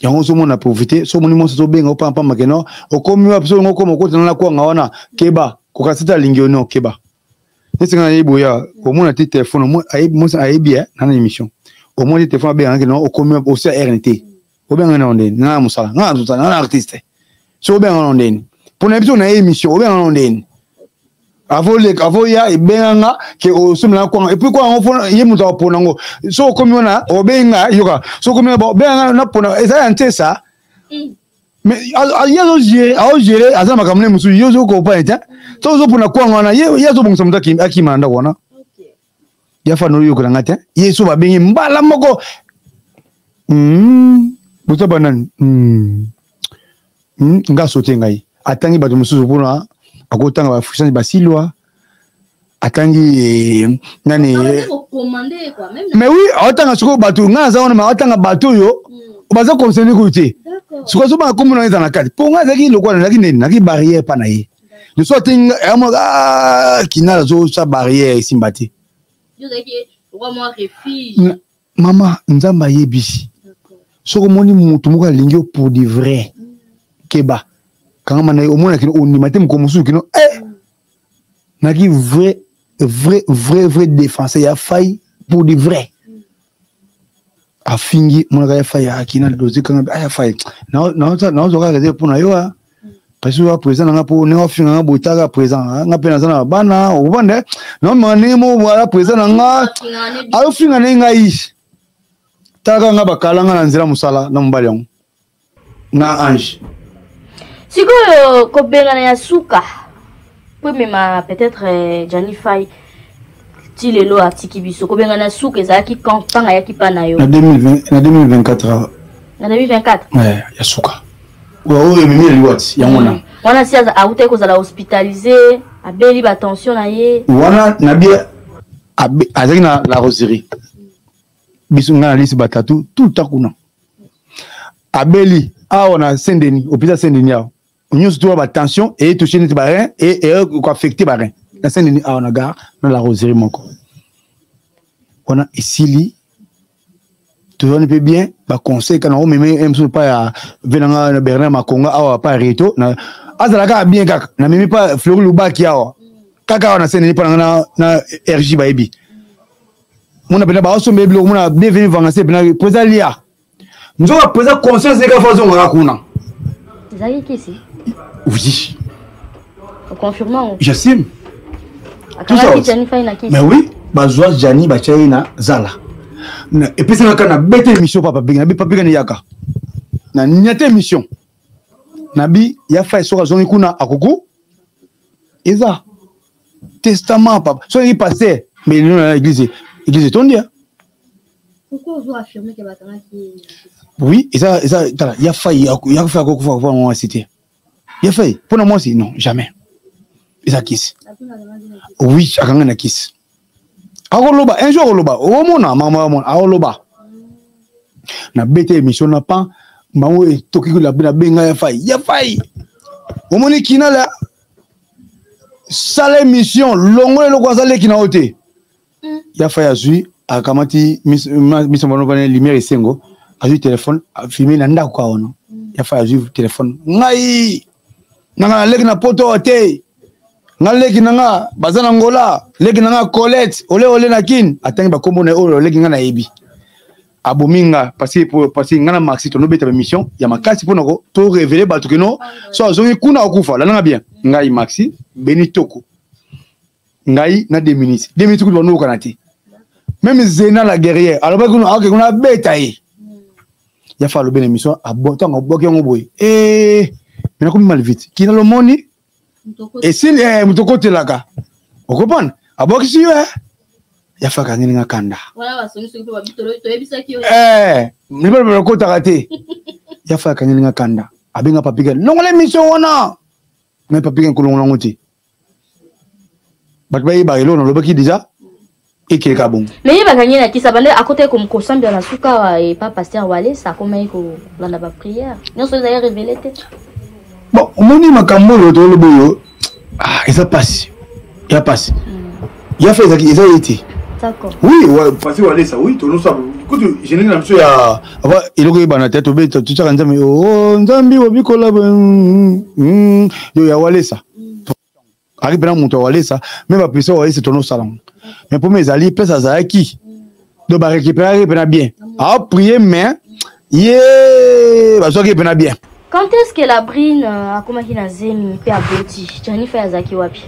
yango ozomona profite so omoni mwasi ozobenga opampamba ke no okomi wapi so olingi okoma okotana na kwanga wana keba kokasi te alingi yo no keba esenga nayebi boya omona te telefone mwasi ayebi eh, nana émission omoni te telefone abengaka ke no okomi wapi osi ya rnt obengaka nango nde nana mosala nana artiste so obenga no ndeni mpo na biso na ye émission obenga no ndeni avoleka avoya ebenga nga ke osombela kwanga epuis kwanga ngo ye moto akopona ngo so okomi wana obenga yoka so okomi wana obenga nga napona eza ya ntesa mm. mais ye azogere aogere aza na makambo nde mosusu ye ozokopa ete to ozopona kwanga wana ye azobongisa moto akima na ndako wana ya fana oyokola nga te ye so babenge mbala moko hmm, boza banani hmm. hmm, nga sote ngai atangi bato mosusu mpona akotanga bafusansi basilwa atangi eh, nani eh. mais oui aotanga sikoyo bato ngai naza wana ma aotanga bato oyo baza concerne kuyu te sikoyo so bana komona eza na kati mpo ngai azalaki lokola nazalaki nini nazalaki barrière mpa na ye le soir te yamo ah, kinala zo sa barrière esimba te mama nzambe ayebisi soki omoni motu moko alingi yo pour du vrai mm. keba kangama na ye omona kino ondima te mokolo mosusu kino eh! Mm. naki vrai vrai vrai vrai défenseur ya fai pour du vrai afingi monaka ya fayi akina doze kanga aya fayi naozo kaka te mpo na yo a kasi oza président na nga mpo ndenge ofinga nga boye taka président ah, nga mpe naza na bana okobanda eh? naomaka ndenge moko boya président na nga ayofinga ndenge ngai taka nga bakala nga na nzela mosala na mobali yango na ange sikoyo kobengana ya suka po emema peut-être eh, jani fai ti lelo atiki biso kobengana ya suka ezalaki quand ntango ayaki mpa na yo na 2024 na 2024 eh, ya suka oyo ememi na liwati yango na hmm. wana si autaki kozala hospitalise abeli batension na ye wana na bia azalaki na la roserie biso ngai na lisi batatu tout le temps kuna abeli awa na sendeni hôpital sendeni awa nyonso towa batension eye touche neti barin ekoaffecte barin na sendeni awa na gare na la roserie moko wana esili tozwani mpe bien baconseil kana omeme ye mosusu mpa ya venanga na bernard makonga awa mpa ya reto azala kaka bien kaka namemi mpa flori lubaki awa kaka awa na sendeni mpo na nga na rg bayebi mona pena baosomba ye biloko mona bienvenu vangase pena preza lia nzoka preza conscience eka fo azongaka kuna ezali kisi oui oconfirme yango j'assume tout ça mais oui bazwa jani batya ye na zala epesaka kaka na bete émission papa benge nabi papika niyaka na nyata émission nabi ya fai soki azongi kuna akuku eza testament papa soki ezali paster mais lino na église église etondi hein? oui eza eza tala ya fai ya fai akokufa kufa mwa mwasi te ya fai mpo na mwasi non jamais eza kisi oui akanga na kisi akoloba un jour akoloba omona mama omona akoloba nabeta émission na pan bango etoki nabenga ya fai ya fai omoni kinala sala émission longola eloko aza leki na yo te mm. ya fai azwi akamati miso mano bana lumière esengo azwi telefone afilme na ndako awa no mm. ya fai azwi telefone ngai nanga naleki na poto te nga leki na nga baza na ngola leki na nga colette ole ole na kin atangi bakombo na ye oyo leki nga nayebi abomi nga parce que nga na maxi tonobeta bamission ya makasi mpo na ko to révele bato kino so azongi kuna akufa lananga bien ngai maxi beni toko ngai na deux minutes deux minutes kutu banokana te meme zena la guerrière alobaki kuna aoke kuna abeta ye ya fa alobi na émission ntango abwaki yango boye e eh, minakomi malvite kina lomoni esili eh, moto okotelaka okomprendre abwakisi yo eh. yafaka angeli nga kanda eh, libaloba lokotaka te yafaka akangeli nga kanda abenga papika longola emission wana me papika kolongola yango te bato bayebaka eloko nalobaki deja ekele ka bongo me ye bakangi na kisa bande akotaki komkosambela na suka epa paster wales akomaki kolanda bapriere nyonso ezali revele te bon omoni makambo oyo tolobi oyo ah, eza pasi ya pasi hmm. ya fe ezaki eza ye te oui pasi walesa oui tolosa kutu jenenge na biso ya ava eloko eyebana te tobe totyaka nzambe o oh, nzambe obikola hmm, hmm, yo ya walesa Ari pena moto ya walesa me bapesa walesa tono osalango me mpo me ezali place azalaki donc barecuperaki pena bien aoprie me ye bazwaki pena bien quand est ce que la brine euh, akomaki na zemi mpe aboti janifa azalaki wapi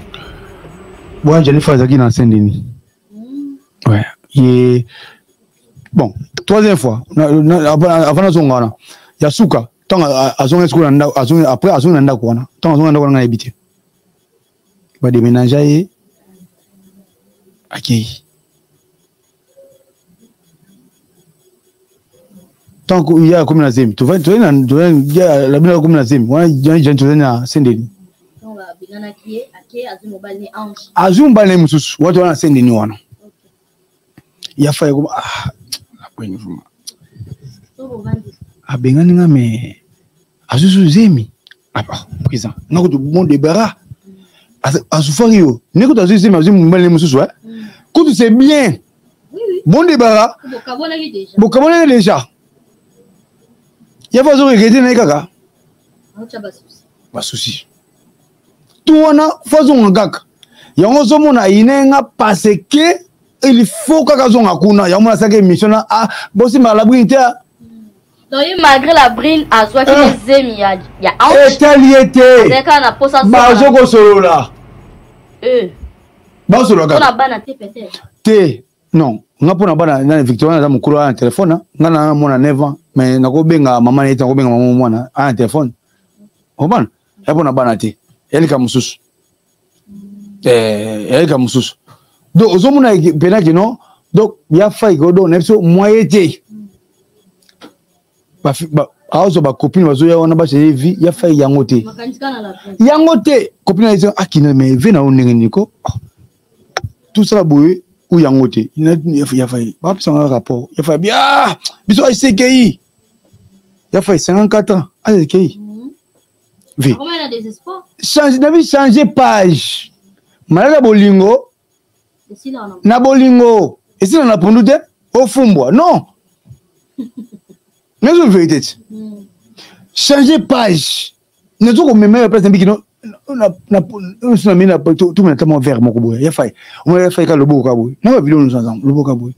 bwana janifa azalaki na saint denis Ouais. Et bon, troisième fois, avant nazonga wana ya suka ntango azonga sikoyo na après azongi na ndako wana ntango azongi na ndako wana ngai nayebi te bademenagea ye akei tant que ya komi na zemi tozali tozali na tozali ya labino ya komi na zemi wana jani jani tozali na sendeni azwi mobali na ye mosusu wati wana na sendeni wana ya fa ekoma ah, abengani nga me azuzu zemi ah, ah, présent nako to bon débarras azufaki yo ne kutu azwi zemi azwi mobali mosusu eh? kutu c'est bien bon débarras bokabolaki déjà ya fo azo regrete na ye kaka basusi tu wana fo azonga kaka yango ozomona ayine nga parce que il faut kaka azonga kuna yango mona asaki émission na ah, bosimba labrini te ah. donc ye malgré la brine azwaki eh. zemi ya ya etali ye te bazo kosolola eh. basololaka te non nga mpo na bana nani victoria naza mokolo aya na telefone nga na mwana 9 ans mais nakobenga mama na ye te nakobenga mama mwana aya na telefone obana ya mpo na bana te ya likambo mosusu eh ya ka mususu donc ozomona pena ke non donc ya fai ko donc na biso moyen te ba ba azo ba copine bazo ya wana ba chez vie ya fai yango te yango te copine azo akina ah, mais vie na ndenge niko tout ça boye ou yango te ya fai ba pesa un rapport ya fai bien ah, biso ICKI ya fai 54 ans ICKI vie change na vie change page malala bolingo na bolingo esila na pundu te ofumbwa non nazo verité ti hmm. change page nazo komema ya place na bikino osi na mei na tumela ta mwa vere moko boye ya fai omona ya fai ka loboko ka boye na babilio nozanzango loboko ka boye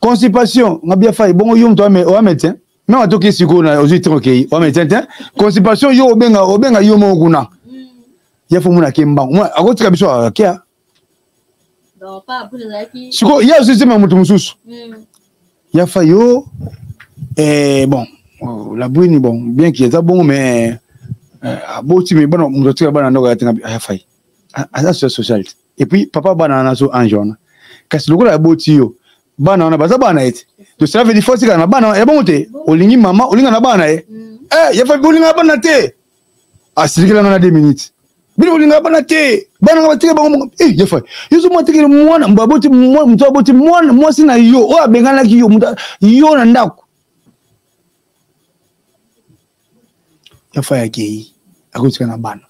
constipation nga bia fai bongo yo moto oya médecin meme atoki sikoyo na ozwi ntango okei oya médecin te constipation yo obenga obenga yo moko kuna ya fo monake mbango akotika biso akia sikoyo ye azwi nsima moto mosusu hmm. ya fai yo eh, bon oh, labwini bon bien ki eza bongo mais eh, aboti me bana moto atika bana ndoko ya tenga ya fai aza social te et puis papa bana wana azo ange wana kasi lokola aboti yo bana wana baza bana ye te to cela veut dire faut atikala na bana ya bongo te olingi mama olinga na bana ye mm. eh ya fabi bolinga na bana te asilikela nga na 2 minutes bino bolinga bana te bana nga batika bango eh ya fabi yo zo mwatikele mwana baboti moto aboti mwana mwasi na yo oyo abenganaki yo yo na ndako ya faya akei akotika na bana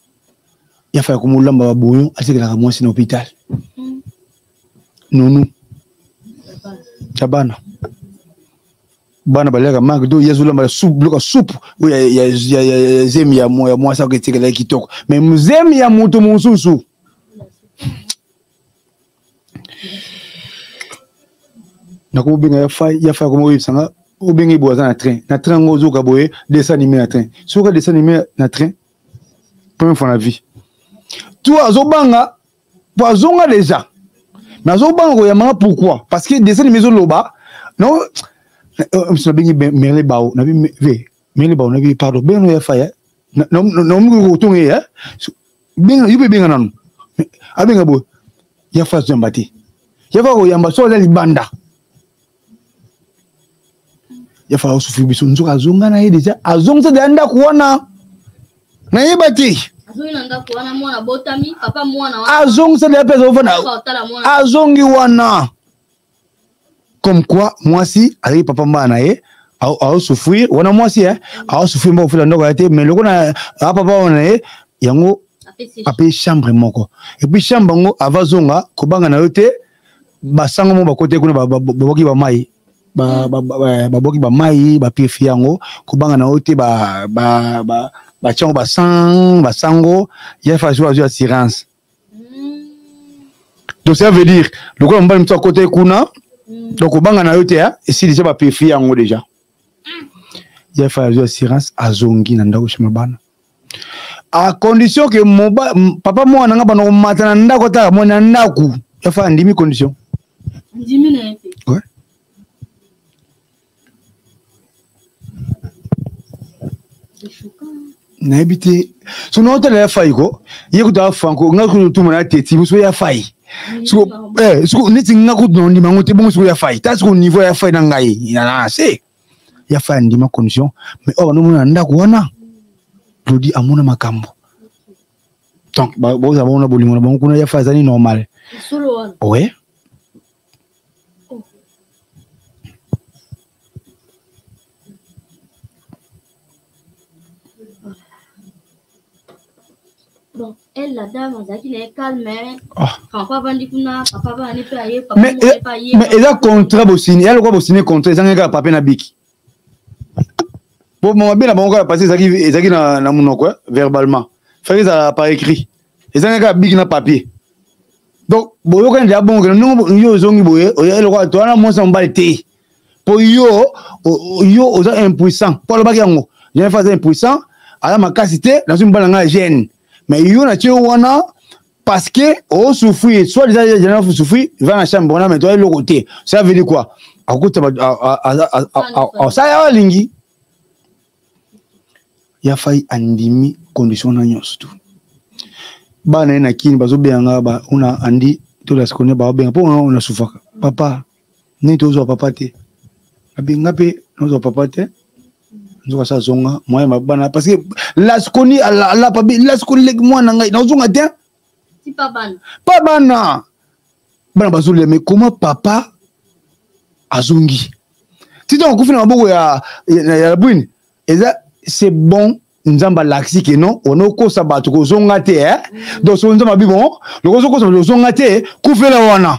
ya faya komolamba babuyon atikelaka mwasi na hôpital nunu ya bana bana baliaka manke do yazolamba biloka supu oyo ya zemi ya mwasi akoetikela kitoko me zemi ya moto mosusu nakobenga ya fai ya fai akomoyebisa nga obenge boye aza na train na train yango ozoka boye dessin anime na train soki oka dessin anime na train première fois na vie to azobanga mpo azonga deja mais azobanga koyamanga pourquoi parce que dessin anime ezoloba no euh, nabengi merle bao nabi merle bao nabi pardon beno ya faya naomiki kotonga ye eh? yo mpe benga nanu abenga boye ya fasi yamba te ya kaka koyamba so aza libanda ya faka kosufri biso nzoka azonga na ye deja azongisa deja ndako wana nayeba te azongisa deja mpe azongi wana comme quoi mwasi azali papa mbala na ye aosouffrir wana mwasi e aosouffrir mba kofela ndoko ya te mais loko na apapa wana ye yango ape chambre moko epuis chambre yango ava zonga kobanga na yo te basango moko bakotaki kuna babwaki bamai babwaki bamai bapifi yango kobanga na yo te batyango basango ya fasi azwi assurance donc ça veut dire lokola mobali mosusu akotaki kuna donc kobanga na yo te esilisa bapefi yango deja ya fa azwi assurance azongi na ndako shema bana a condition ke moba, papa mwana nga bana komata na ndako ataka mwana na ndako ya fa andimi condition andimi na ye te ouais. nayebi te so na otala ya fai ko ye kutu ya franco nga kutu tuma na teti bo so ya fai siko eh siko neti nga kutu na ndima ngo te bongo siko ya fai ta siko niveau ya fai na ngai na na se ya fai ndima condition mais oh no mona ndako wana Claudie amona makambo donc boza bango na bolingo na bango kuna ya fai azali normal ouais Donc, elle, la dame, on dirait qu'il est calme. hein. Ah. Papa avandi kuna, papa avandi mpe aye, papa mais moko e- mpe aye. mais eza contrat bosini ya lokola bosini contrat ezangaki kaka papier na biki po mabe na bango kaka pasi ezalaki ezalaki na, na monoko eh, verbalement faki ezala par écrit ezangi kaka biki na papier donc boyokani deja bongo kende ndenge yo ozongi boye oya eloko to wana mwasi ya mobali te mpo yo yo oza impuissant mpo alobaki yango jenefa aza impuissant aza makasi te nazwi mobali na ngai ya gene mais yo na tie wana parce que osouffrir soit déjà jenefa osouffrir va na chambre wana mais toya eloko te ça veut dire quoi akokutisa asala alingi ya fai andimi condition na nyonso tu bana ye na kini bazobenga nga ba una andi to la seconde baobenga mpo nga ona sufaka papa nini tozwa papa te abenga mpe nazwa papa te nzoka sa zonga moyen mabana parce que laskoni alapa be laskoni leki mwana ngai nazonga te ti pa bana pa bana bana bazolela mais comment papa azongi ti ntango akufi na maboko ya ya labwini eza c'est bon nzambe alakisi ke non ona okosa bato kozonga te eh? donc soki nzambe abi bon loko ozokosa bato kozonga te kufela wana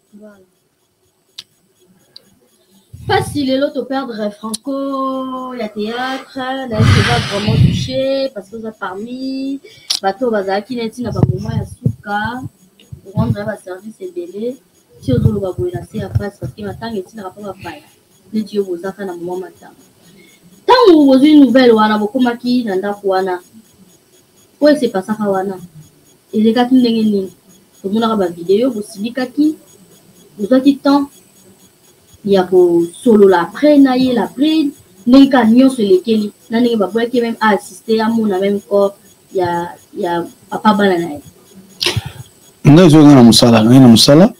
mpasi lelo toperdre franco ya théâtre nayebi eza vraiment touché parce que oza parmi bato oyo bazalaki neti na bamoma ya suka orendre ya baservice ebele ti ozoloba boye na se ya mpasi parce que matanga etinaka mpo bapaya neti yo boza ka na mwa matanga ntango bozwi nouvelle wana bokomaki na ndako wana oyo esepasaka wana elekaki ndenge nini tomonaka bavideo bosilikaki bozwaki temps ya kosolola après na ye la pride ndenge kaka nyonso elekeli na ndenge baboyaki meme aassiste amona meme corps ya, ya papa bana na ye ngai ezwaki na mosala ngai na mosala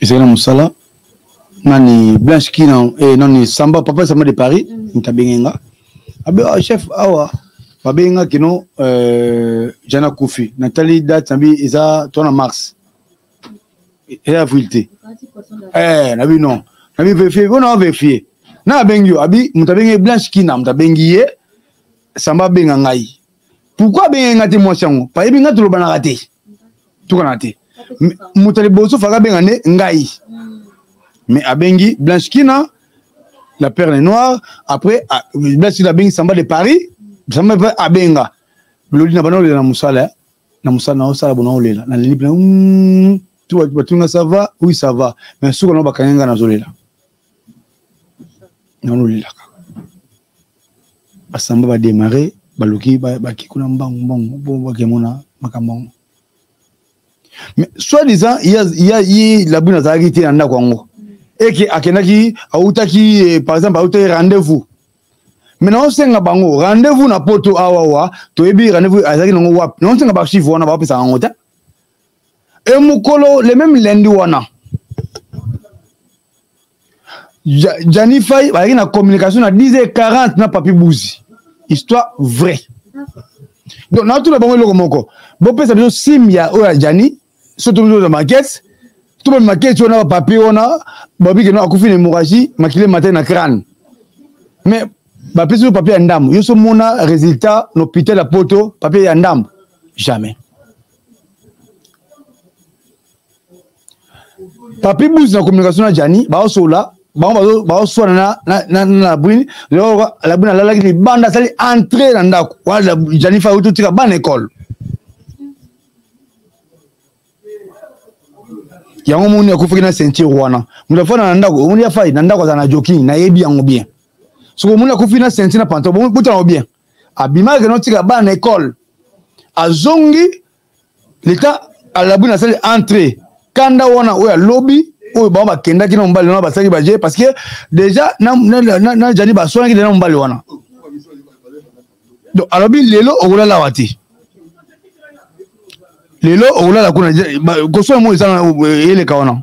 ezali na mosala nani blanche kina eh, nani samba papa samba de paris mm. moto abenge nga abe ah, chef awa babenge nga kino euh, jana kufi natali date na bi eza to na mars e avril te eh, na bi non na bi verifie mpona wa verifie na abengi yo abi moto abengi blanche kina moto abengi ye samba abenga ngai pourkui abengaki nga te mwasi yango payebi nga tolobanaka te tokanaka te moto ya liboso faka abenga nde ngai mais abengi blanche kina la perle noire après blanche kina abengi samba de paris samba de paris abenga lodi na bana olela na mosala eh. na mosala na osala bona olela na leli bina hmm, batunga ça va oui ça va mais suka nao bakangi nga nazolela naolelaka basamba bademare baluki bake kuna mbangu mbangu mpo bakemona makambo yango mais soit disant ye labwina azalaki te na ndako yango eke akendaki awutaki eh, par exemple awutaki rendez-vous mais naosenga bango rendez-vous na poto awawa toyebi rendez-vous azalaki nango wapi naosenga baarchive wana baopesaka yango te e mokolo le meme lundi wana jani fai bazalaki na communication na 10 h 40 na papi buzi histoire vrai donc natuna bango eloko moko bopesa biso sim ya oyo ya jani so tomizoza makete tobami makete wana bapapier wana babike no akufi na hémorragie makile matai na crane mais bapesi yo papier ya ndambo yo so mona résultat na hôpital ya poto papier ya ndambo jamais papi buzi na communication na jani baosola bango baoswana na, na, na, na labrine labrine alalaki libanda asali entre na ndako wana jani fa uti tika bana ekole yango moni akufaki na ceinture wana moto afanda na ndako omoni ya fai na ndako azala na joking nayebi yango bien soki omoni akufi na ceinture na pantalon botala yango bien abimaki kende otika bana na ekole azongi leta alabwi na sali entre kanda wana oyo alobi oyo bango bakendaki na mobali wana basalaki baje parce que déjà na jani baswanaki de na mobali wana donc alobi lelo okolala awa te lelo okolala kuna koswana mo eza eleka wana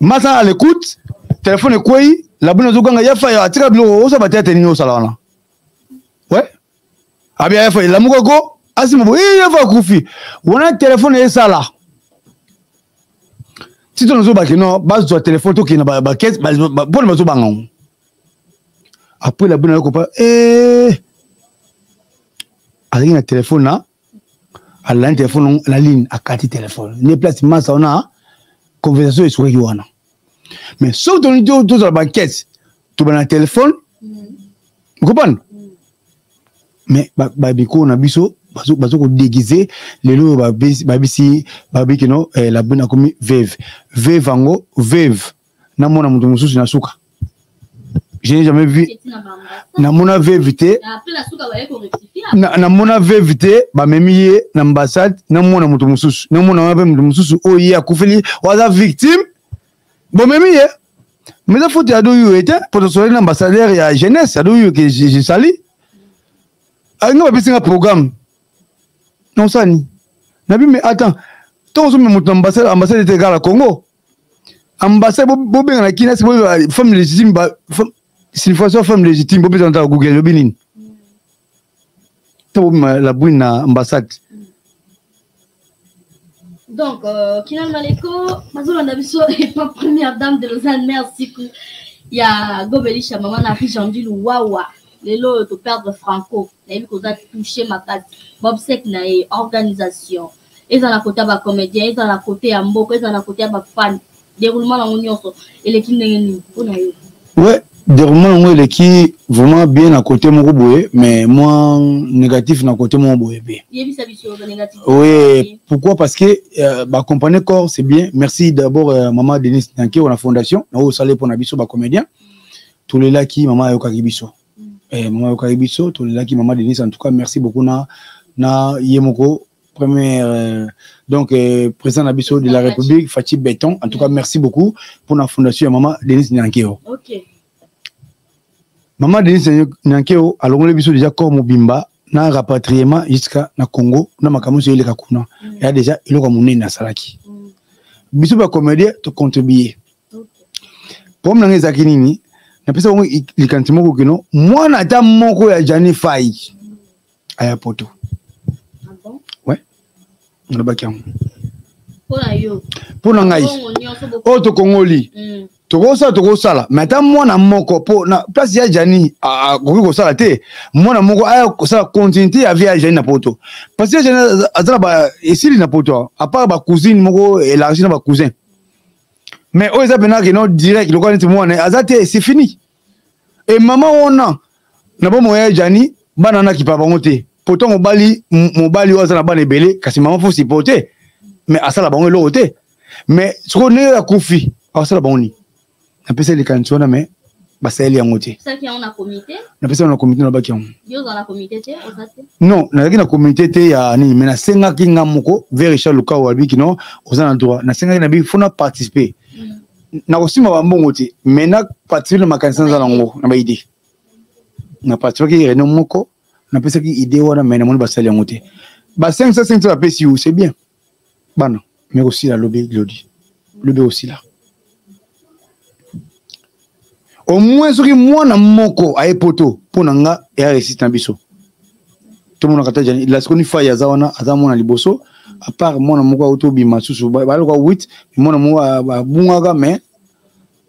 masa à l'écoute téléphone ekwei labino azoganga ya faya atika biloko osa bateya te nini osala wana we abi ya faya lamuka ko asima bo ee ya faya kufi wana telefone esala ti to nazobaki no bazwa telefone tokende bakese mpona bazobanga yango après labino ayokopa ee eh, azalaki na telefone na alandi telefone na ligne akati telefone ne place masa wana conversation esukaki wana mais soki tolingi tozala bankete tobana na telefone okopana mais babikolo na biso bazo kodegize lelo oyo babisi babiki no eh, labino akomi veve veve yango veve namona moto mosusu na suka je n'ai jamais vu namona veve te namona veve te bamemi ye na ambassade namona moto mosusu namona wana mpe moto mosusu oyo ye akufeli oyo aza victime bomemi ye mais eza faute ya doyo ete mpo tosolaki na ambassadeur ya jeunesse ya doyo ke jesali alinga bapesi nga programme naosani nabi mais attends ntango ozomema moto na ambassade ambassade ete egala congo ambassade bobenga na kina sikoyo femme légitime signification femme légitime bopesa ntaka google lobi nini to bomema la brune na ambassade donc euh, kinal maleko bazolanda biso epa première dame de lausanne merci ku ya gobelisha mama na rijandilu wawa lelo oyo toperdre franco nayebi koza touche makasi bobsek na ye organisation ezala kote ya bacomédien ezala kote ya mboka ezala kote ya bafani déroulement yango nyonso eleki ndenge nini mpo na yo ouais déroulement yango eleki vraiment bien na côté moko boye mais moi négatif na côté moko boye mpe oui pourquoi parce que euh, bacompagnie corps c'est bien merci d'abord euh, mama denis nanke wana fondation na oyo osali mpo na biso bacomédien tolelaki mama ayokaki biso eh, mama yokaki biso tolelaki mama denise en tout cas merci beaucoup na na ye moko première euh, donc euh, président na biso de la république fachi beton en tout cas merci beaucoup pour la fondation ya mama denise nyankeo okay. mama denise nyankeo alongoli biso déjà corps mobimba na rapatriement jusqu'à na congo na makambo nyonso eleka kuna mm. ya déjà eloko ya monene asalaki mm. biso bacomédien tocontribue problème na ngai ezalaki nini napesa bango likanisi moko kino mwana ata moko ya jani fai aya poto we nalobaki yango mpo na ngai oyo tokongoli mm. tokosala tokosala me ata mwana moko mpo na place ya jani akoki kosala te mwana moko aya kosala continuité ya vie ya jani na poto parce que jani aza na esili na poto apart bacousine moko elargi na bacousin mais oyo eza mpena kino direct lokola neti mwana aza te c'est fini e mama wana na bomoi ya jani bana nakipa bango te pourtant mobali mobali oyo aza na bana ebele kasi mama fo supporte mais asala bango eloko te mais sikoyo ndenge akufi asala bango nini napesa likanisi wana mais basaleli yango te napesa na komite nabaki yango non nazalaki na komite te ya nini mai nasengaki nga moko vers richard lukau abiki non oza na droit nasengaki nabi fo na participe mm. nakosimba bambongo te mai na participe na makanisi naza nango na baide na participaki réunion moko napesaki ide wana mai namoni basali yango te ba 500 500 bapesi yo c'est bien bana me kosila lobi lodi lobi kosila au moins soki mwana moko aye poto mpo na nga eya resiste na biso tomonaka ta jani lasikoni fai aza wana aza mwana liboso apart mwana moko auti obima susu baloka wit mwana moko abungaka mais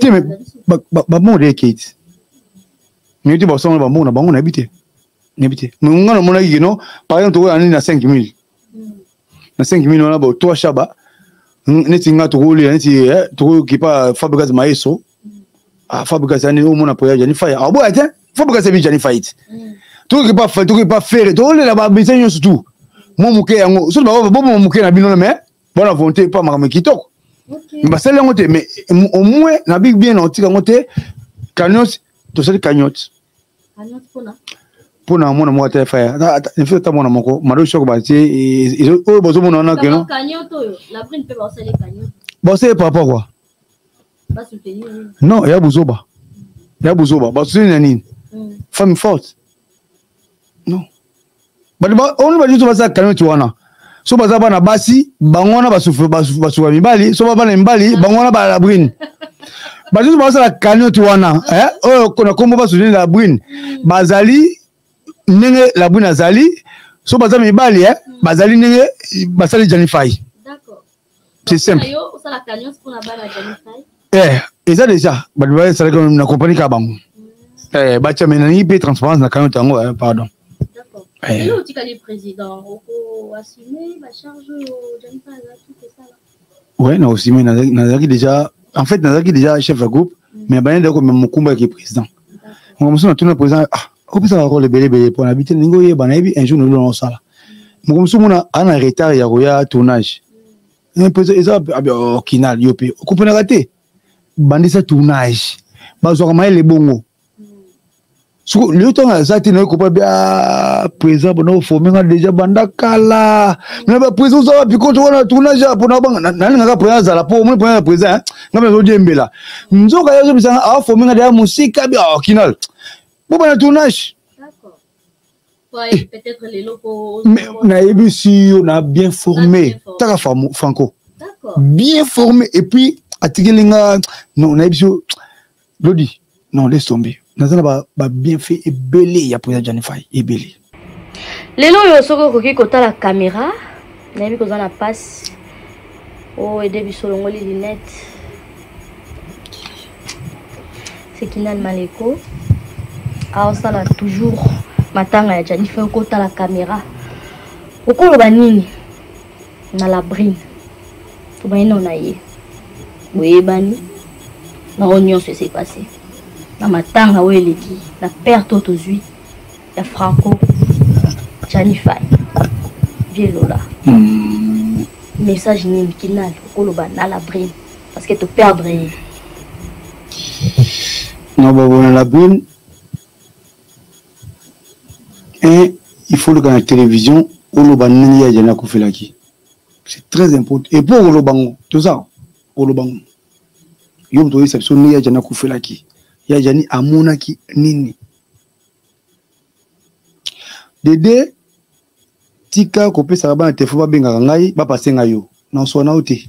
te me babongo de eketi nayebi te basongo na babongo na bango nayebi te nayebi te me nga namonaki kino par exemple tokoya nini na 5 mille na 5 mille wana bo trois shaba neti nga tokolela neti eh, tokokipa fabrigas maeso ah, fabrigas ani omona poya jani faya aboya ah, te fabrigas ebi jani fayite mm. tokokipa tokokipa fere tokolela babisa nyonso tu mwa moke yango soki babobo moke na bino na mais bona volonté epa makambo kitoko basali yango te mais au moins na big bien na otika yango te cagnotte tosali cagnotte mpo na mwana moko ata faya efe ata mwana moko mado soko batie e, e, oyo bozomona wana keno basali par rapport kua non ya buzoba ya buzoba basuteni na nini mm. femme forte bato ono bato nyonso basala kaloneti wana so baza bana basi bango wana basuka mibali so babana mibali bango wana balabrine bato nyonso basala kaloneti wana eh, oyo na nkombo basudini labrine bazali ndenge labrine azali so baza mibali eh, bazali ndenge basali janifai c'est simple eh eza déjà bato basalaki na compagnie kaka bango eh, batya me nalingi mpe transparence na cagnotte yango eh, pardon eh. ouais na osime nazalaki déjà en fait nazalaki déjà chef ya groupe mm. mais bayendaki komema mokumba yaki président makambo mosusu natuna mpo eza ah, opesaka role ebelebele mpo nayebi te ndenge oyeba nayebi un jour na elona osala makambo mosusu mona aa na retard ya koya tournage mpo eh, eza okinal oh, yo mpe okopenaka te bandisa tournage bazwaka mayele bongo soko lelo ntango aza te naye kopa bia ah, présent bona oforme nga déjà banda kala na baprésent oza wapi konto wana tournage mpona obanga nalingaka présent azala mpo omoni mpo na présent nga mpe nazodiembela nzoka ye azobisa nga afomi nga deya mosika bi aokinal ah, boba na tournage eh. nayebisi yo na bien formé taka franco bien formé et puis atikeli nga non nayebisi yo Lodi, non laisse tomber. Naza na ba, ba bienfait ebele ya Poya Janifai ebele. Lelo oyo soki okoki kotala kamera, nayebi koza na pasi. Oh, aide biso longoli lunette. C'est Kinan Maleko. Alors ça là toujours matanga ya Janifai okotala kamera. Okoloba nini? na la brune tobani nao na ye boyebani bango nyonso ese passe na matanga oyo eleki na perte oyo tozwi ya franco janifai vie lola hmm. message nini kinal okoloba na la brune parce que toperdre ye na babona la brune un il faut oloka na télévision oloba ndenge ya jani akufelaki c'est très important et mpo oloba ngo toza oloba ngo yo moto oyebisa biso ndenge ya jani akufelaki ya jani amonaki nini dede tika kopesaka bana telefone babengaka ngai bapase ngai yo na oswana yo te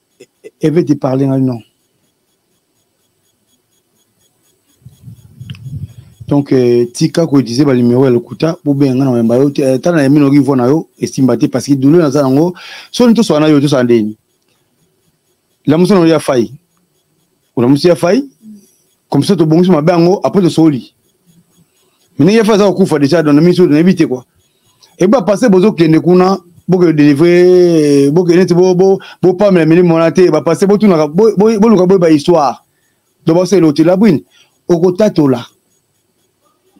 eve te parle ngai non donc euh, tika koutilize banimero ya lokuta bobenga ngai na koyamba yo te ata na yaminoki vo na yo esimba te parce que dule naza yango soni tosala na yo tosala ndeni lamuso na yo ya fai olamusi ya fai comme ça tobongisi mabe yango après tosoli ndenge fai aza kokufa deja dona miso nayebi te kua eba passe bozokende kuna bokende delivre bokende neti bopamela milimo wana te bapasse botunaka boluka boyeba histoire to basala otela bwini okotatola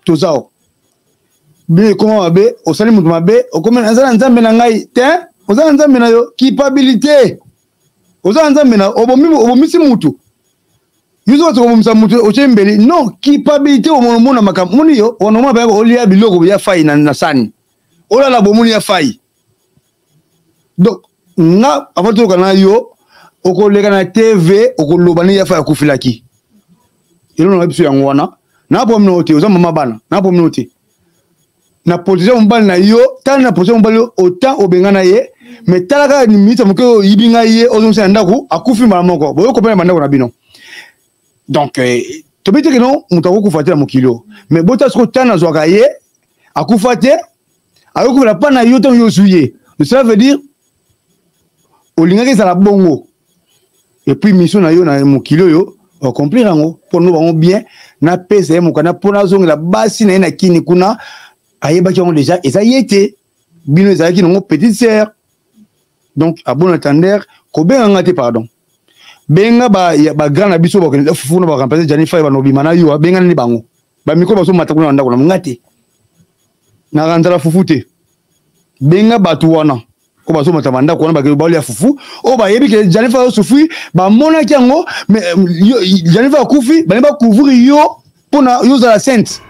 toza o bino ekoma mabe osali moto mabe okomi aza na nzambe na ngai te oza na nzambe na yo kipabilite oza na nzambe na obomisi mutu biso bato kobomisa moto otye mbeli non culpabilité omona makambo moni yo wanomona bayaka olia biloko ya fai na, na sani olala bomoni ya fai donc nga avant toloka na yo okoleka na tv okoloba nini ya fai akufelaki elona biso yango wana napomi na yo te oza mama bana napomi na yo te na protege mobali na yo tala na protege mobali yo autant obengana ye mais tala kaka minute moke oyo oyibi ngai ye ozongisa na ndako akufi mbala moko boyo kopena bandako na bino donc eh, tobi te keno moto akokufa te na mokili oyo mais bota soko ntango nazwaka ye akufa te akokufela mpa na yo ntango yo ozwi ye cela veut dire olingaki ezala bongo epuis mission na yo na mokili oyo oaccomplir yango mpo no bango bien napesa ye mokanda mpo nazongela basi na ye na kini kuna ayebaki yango deja eza ye te bino ezalaki nango petite sœur donc a bon entendeur kobenga nga te pardon benga bagrand ba, ba na biso bakende fufu na baremplace janifa banobima na yo benga nani bango bamikolo bazomata kuna na ndako na nga te nakanzala fufu te benga bato wana oyo bazomata bandako wana bakei baolia fufu oyo bayebi ke janifa yo sufi bamonaki yango janifa akufi balingi bacouvrir yo mpona yo ozala sainte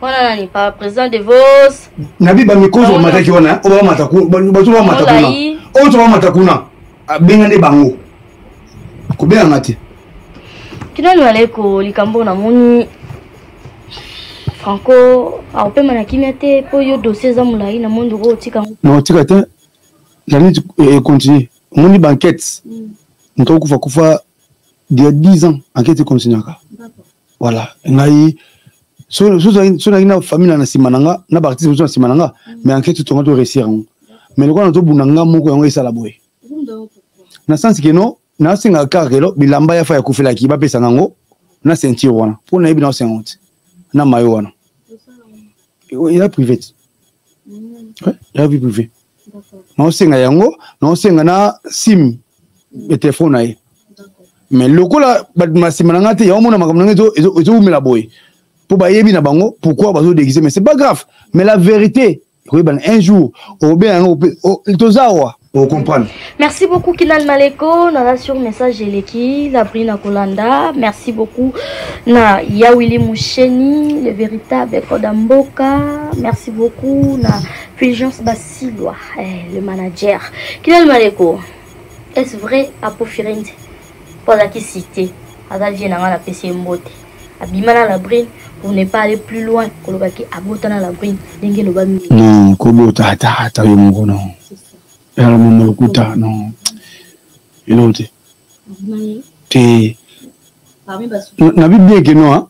wana nani pa président de vos nabi bamikozo bamataki wana oyo bamata kuna oyo to bamata kuna abenga nde bango kobenganga te tinani aleko likambo namoni franco akopema na kimia te mpo yo dossier eza molai na mondo oko otika yango na otika te na nini econtinue omoni banquete moto akufa kufa dia 10 ans enquête ekontinuaka voilà ngai so naki na famille na nsima na nga na baartiste mosusu na nsima na nga mais enquête tonga to réussir yango mais lokola nazobunda nga moko yango esala boye na sens ke no nasengaka kaka kelo bilamba ya fa ya kufelaki bapesa nango na ceinture wana mpo nayebi na osenga te na mayo wana ya private ya vie privée naosenga yango naosenga na sim ya telefone na ye mais lokola bato na nsima na ngai te yaomona makambo na ngai ezowumela boye mpo bayebi na bango pourquoi bazodegise mais c'est pas grave mais la vérité ekoyebana un jour okobenga yango toza awa au comprendre. Merci beaucoup Kinan Maleko, nana sur message eleki, la brina kolanda. Merci beaucoup na Yawili Moucheni, le véritable Kodamboka. Merci beaucoup na Fulgence Basilwa, eh, le manager. Kila maleko, est-ce vrai Apo Firenze Mpo azalaki cité, aza vie na ngai napesi ye mbote. Abima na Labrine pour ne pas aller plus loin kolobaki abota na Labrine ndenge elobami. Non, kobota ata ata yo moko non. Yala mama lokuta non. Eloko te. Te. Na bibie ke non.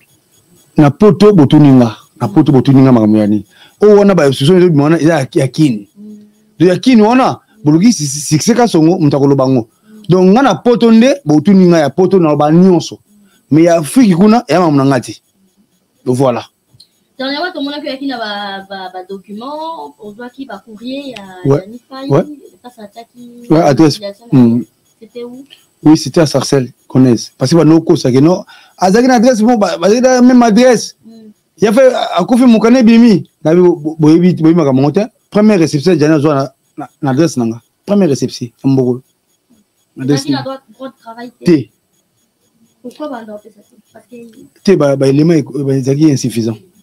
na poto botuni nga na poto botuni nga makambo ya nini oyo oh, wana baesuso ezobima wana eza ya kini do ya kini wana boluki sikse kasongo moto akoloba yango donc nga na poto nde botuni nga ya poto naloba nyonso mais ya afriki kuna eya mamu na nga te voilà dernièrement tomonaki oyaki na badocument ozwaki bacourrier ya nipai mpasi atiaki c'était où oui c'était à sarcelle connaisse parce que banokosa ke no azalaki na adresse mo bazalaki na même adresse mm. ya fe akufi mokana ebimi nabi boyebi boyebi makambo yango te première réception jani azwa na adresse na nga première réception ya mbokolo te te baelema ezalaki insuffisant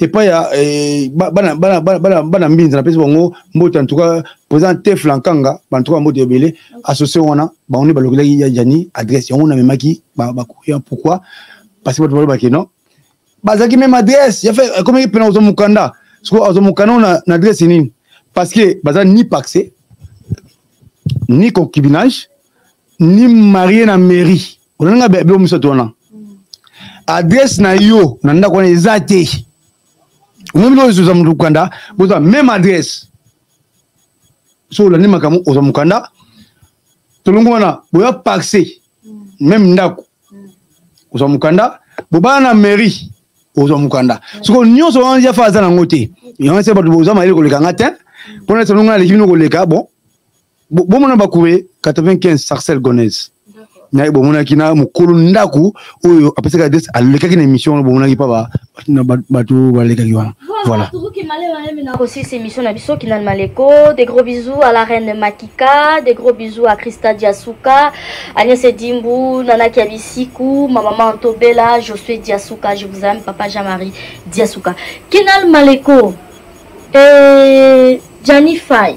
epai ya eh, bana, bana, bana, bana, bana mbinza napesi bango mbote en tout cas président tef lankanga bantuka bambote ebele association wana bango nde balokelaki ya jani adresse yango namemaki bakoya ba pourquoi parce que bato balobaki non bazalaki meme adresse ya fait ekomaki mpena kozwa mokanda sikoyo azwa mokanda na, na adresse nini parce que baza ni paxe ni concubinage ni marie na mairie olandi nga bebe misato wana adresse na yo na ndako wana eza te omemi loyo oza moto mokanda boza meme adresse so olandi makambo oza mokanda tolongo wana boya parse meme ndako oza mokanda bobana na mairie oza mokanda soko nyonso wana yafa aza nango te yango se bato boza mayele koleka nga te mpona salonga naleki bino koleka bon bomona bakube 95 sarcel gonese naye bomonaki na mokolo ndako oyo apesaki adresse alekaki na émission wana bomonaki mpa bato balekaki wana voilà nakosisa émission na biso kinal maleko des gros bisous à la reine makika des gros bisous à christa diasuka agnès edimbu nanaki ya bisiku mamama antobela josue diasuka je vous aime papa jean marie diasuka kinal maleko eh, jani fai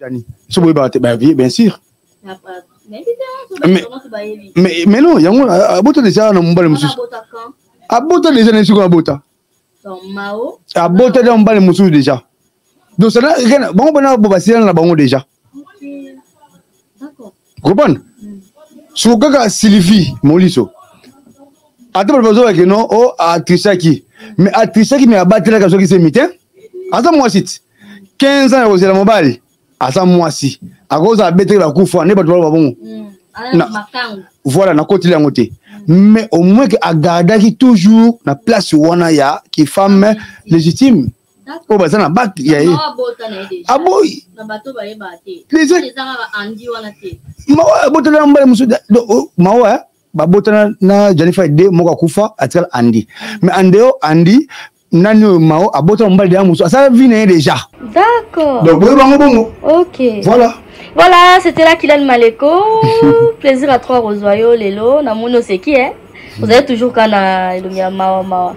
Dani. Sobo yeba te ba vie bien sûr. Mais mais mais non yango abota déjà na mobali mosusu. Abota déjà na siko abota. Abota na mobali mosusu déjà. Donc ça bango bana bo basilana na bango déjà. comprendre soko kaka sylvie moliso ata bato bazolaka ke non o atrisaki mais atrisaki mais abatelaka soki se mite aza mwasi ti 15 ans ya kozela mobali aza mwasi akozala abeteki bakufa nde bato baloba bongo mm, na, voilà nakoteli yango te mais au moins ke agardaki toujours na place wana ya kifame légitime oyo baza na bak ya ye aboyi mawa abotana na mbala mosusu oh, mawa eh, babotana na janifa de moko akufa atikala andi mais andeo andi nani oyo mao abotana mobali deya mosusu asala vi na ye déjà d'accord donc boyebi bango bongo ok voilà voilà c'était là kilal maleko plaisir à trois kozwa yo lelo namoni oseki e eh? ozali toujours kaka na elongi ya mawa mawa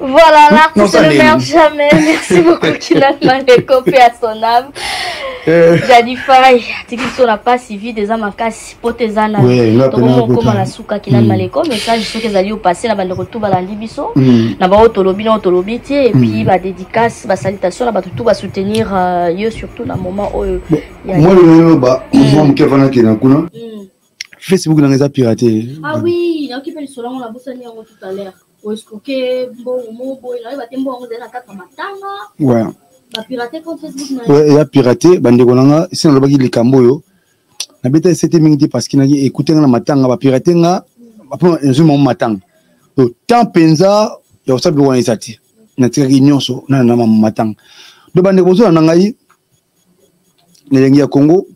Voilà, l'artiste ne meurt jamais. Merci beaucoup, Kilan Maleko, paix à son âme. Eh. jadi fai atiki biso na mpasi vide eza makasi po te eza na tokomi okoma na suka kinani mm. maleko message soki ezali opasse na bandeko tu balandi biso mm. na baoyo tolobi na oyo tolobi te epuis mm. badédicace basalitation na bato tu basoutenir euh, yo surtout na moment oyo moi lelo eloba mwa moke avanaki na kuna facebook nanga eza pirate ah oui nayoki mpe lisolo yango nabosani yango tout à l'heure oescroke mbongo moko boye nayeba te mbongo yango ezali na kati ya matanga ouais. bapirate compte facebook na ouais, eya pirate bandeko na nga esi nalobaki likambo oyo nabeta esete mingi te parce que naki ekute nga na matanga bapirate nga mpo nazwi mamo matanga to temps mpenza ya kosala biloko wana eza te natikaki nyonso nana na mamo matanga do bandeko bozona na ngai na elengi ya congo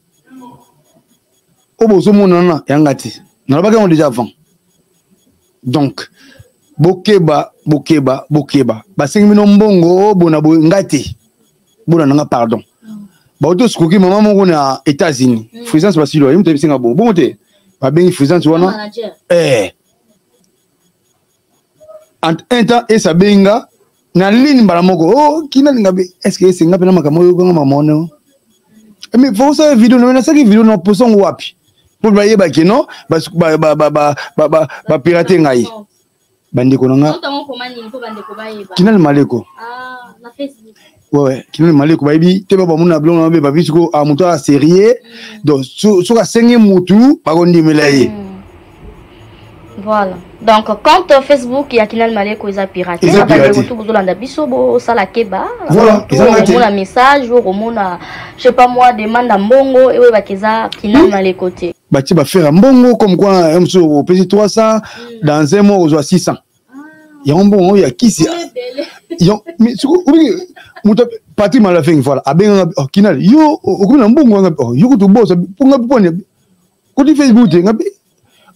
oyo bozomonana yanga te nalobaki yango déjà avant donc bokeba bokeba bokeba basengi bino mbongo oh, bona boye ngai te bona na nga pardon bauti osikoki mama moko na états-unis mm. frisance basilo ye moto ayebisenga bo bongo te babengi frisance wana eh. entre un temps esa bengi nga na ligne mbala moko o oh, kina linga be est ce que esenga mpe na makambo oyo okanga mamono mais eh, faut osala video na nasaki video na poso yango wapi mpo bayeba ke non bapirate ngai bandeko na nga kinani maleko ah, wewe kinani maleko bayebi te babamona bilongo na mabe babi siko ah, moto ala serie mm. donc soki asengi motu bakondimela ye mm. voilà donc compte facebook ya kinal maleko eza pirate eza pirate tout bozolanda biso bosala keba voilà eza na te message okomona je sais pas moi demande ya mbongo ewebaka eza kinal maleko te batie bafere ya mbongo comme quoi mosusu opesi 300 dans un mois ozwa 600 yango mbongo ya kisi moto patrick malafengi voilà abenganga kinal yo okomi na mbongo yo kutu bosa mpo ngai mpo koti facebook te ngabi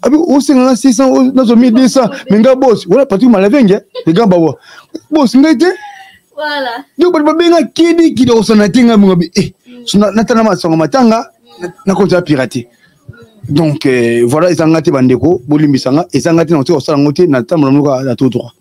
abi osenga nga 600 nazo 1200 mais nga boss wala patrik malavenge ega bawa boss ngai te voilà yo bato babenga kidi kidi okosana te ngai mongabi e eh, mm. natanga masanga matanga mm. nakozala pirate mm. donc euh, voilà eza nga te bandeko bolimbisa nga eza nga te nakotika kosala yango te natambola moko na to droit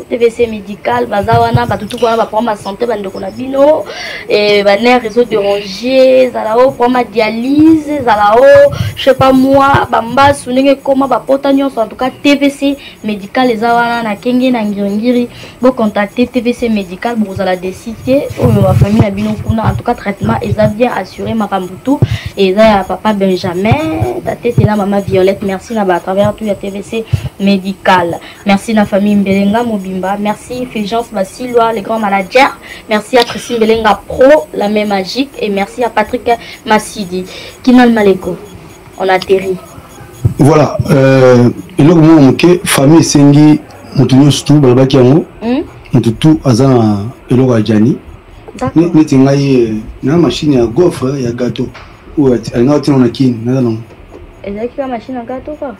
tvc médical baza wana batutuku wana baprome ba santé bandeko na bino eh, banere ezo dérange ezala o prome dialyse ezala o je sais pas moi bambasu ndenge ekoma bapota nyonso en tout cas tvc médical eza wana na kenge na ngiringiri bocontacte tvc médical bokozala desi te oyo bafamille na bino kuna en tout cas traitement eza bien assuré makambo tout eza ya papa benjamin tatete na mama violette merci na ba travers tout ya tvc médical Merci la famille Mbelenga Mobimba. Merci Fulgence Basiloa, le grand manager. Merci à Christine Mbelenga Pro, la main magique. Et merci à Patrick Massidi. Kinal Maleko, on atterrit. Voilà. Euh, et là, mon famille Sengi, moto nyonso tu balobaki yango hmm? moto tu aza na eloko ya jani neti ngai eh, na mashine ya gofre ya gateau oyo alingaka atia ngo na kini naza nango ezalaki kaka mashine aka toka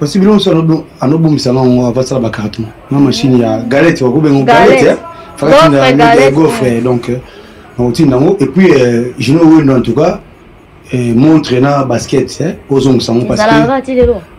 pasi bino mosu anobomisa nga ngo avasala bacarton na mashine ya galete bakobengo galete fakatindagofre donc nakotinda yango et puis euh, jino wendo en tout cas euh, montre na basket ozongisa ngo parce que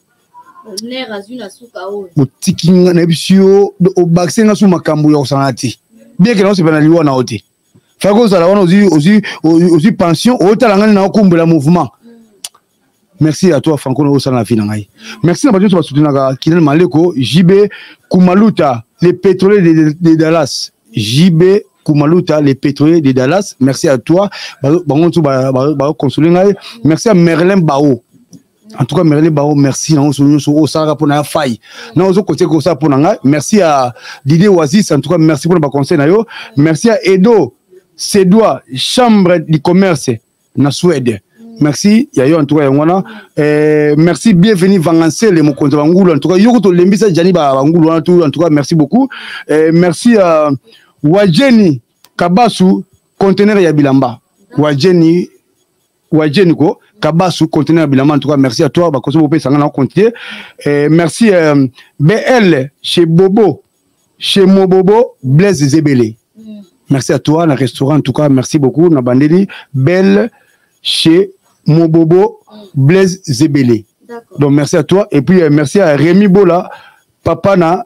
otiki nga na biso yo obakise nga so makambo ya kosangana te bieke naosepela na liwa na yo te fai kozala wana ozwi pension otala ngai na okombela mouvement merci à toi franco na osala na vie na ngai merci na bato nyonso basutenaka kinel maleko jb kumaluta le pétrolier de, de dallas jb Kumaluta, les pétroliers de Dallas. Merci à toi. Merci à Merlin Bao. en tout cas merele bao merci nango so nyonso oyo osalaka mpo na ya fai na ozo kotie kosala mpo na ngai merci ya didie oasis en tout cas merci mpo na baconseil na yo merci ya edo sedoi chambre du commerce na suède merci ya yo en tout cas yango wana eh, merci bienvenu vangansele mokonzi ya bangulu en tout cas yoko tolembisa jani bangulu wana tout en tout cas merci beaucoup eh, merci ya uh, wajeni kabasu conteneur ya bilamba wajeni Wajeni ko kabasu continuer na bilama en tout cas merci à toi bakoso bopesa nga na continuer eh, merci euh, bl chez bobo chez mobobo blaise zebele mm. merci à toi na restaurant en tout cas merci beaucoup na bandeli belle chez mobobo mm. blaise zebele donc merci à toi et puis euh, merci à rémi bola papa na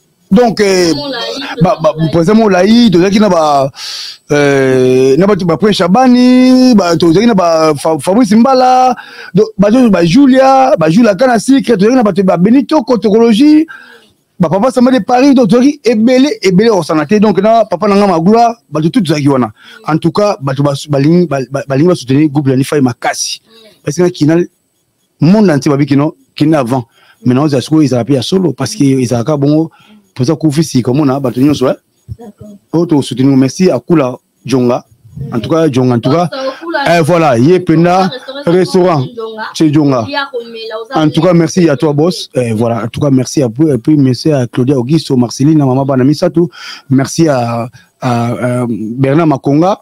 donc eh, mpenza molai tozalaki na ba eh, na bato baprin shabani tozalaki na bafabrice mbala bajulia bajulia kana sikre tozalaki na bato babenito cotokologie bapapa samba de paris donc tozalaki ebele ebele kosana te donc na papa na ngai magloire bato tu tozalaki wana en tout cas bato balingi basoutenir groupe ya nifai makasi basengaki na monde entier babi kino kino avant mais na oza sikoyo ezala mpe ya solo parce que ezalaka bongo toza kufi sika omona bato nyonso oyo oh, tosoutenir merci akula jonga en tout cas jonga en tout cas eh, voilà ye mpenza restaurant chez jonga en tout cas merci ya toi boss eh, voilà en tout cas merci à vous et puis merci à claudia augusto marceline na mama bana misato merci à, à, à bernard makonga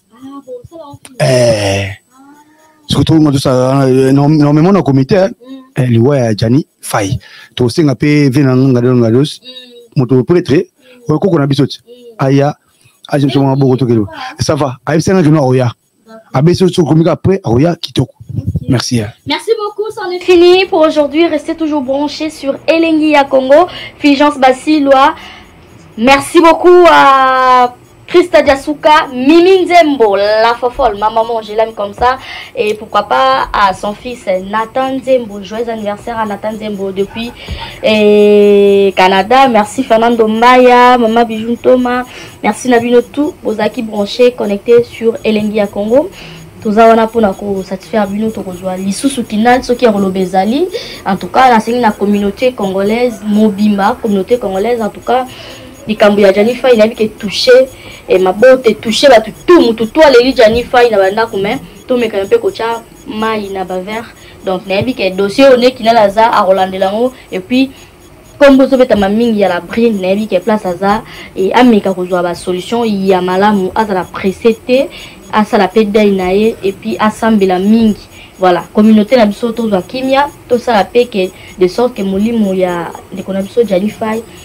eh soki tokoma tosala normalement na comité eh, eh, liwa ya jani fai tosenga mpe ve na ngangadongados moto pretre oyo koko na biso ti aya aje biso mwa boko tokelo ça va ayebisanga kino akoya abesi oyo sokomika après akoya kitoko merci eh. merci beaucoup c'en est fini pour aujourd'hui restez toujours branché sur elengi ya congo fulgence basilwa merci beaucoup à Christa Diasuka, Mimi Nzembo, la fofolle, ma maman, je l'aime comme ça. Et pourquoi pas à son fils Nathan Nzembo. Joyeux anniversaire à Nathan Nzembo depuis et eh, Canada. Merci Fernando Maya, Maman Bijou Thomas. Merci Nabino tout. Vous qui branché, connecté sur Elengi à Congo. toza wana mpona kosatisfaire bino tokozwa lisusu kinal soki ya koloba ezali en tout cas nasengi na communauté congolaise mobimba communauté congolaise en tout cas likambo ya jani fai nayebi ke touche eh, mabote touche bato tu motu tu aleli jani fai na bandako mai tomekana mpe kotya mai na bavert donc nayebi ke dossier oyo neki nala aza akolandela yango epuis nkombo ezobetama mingi ya la brine nayebi ke place aza e, ameka kozwa basolution ya malamu azala presse te asala mpe dai na ye epuis asambela mingi voilà communauté na biso tozwa kimia tosala mpe ke de sorte ke molimo ya ndeko na biso jalifai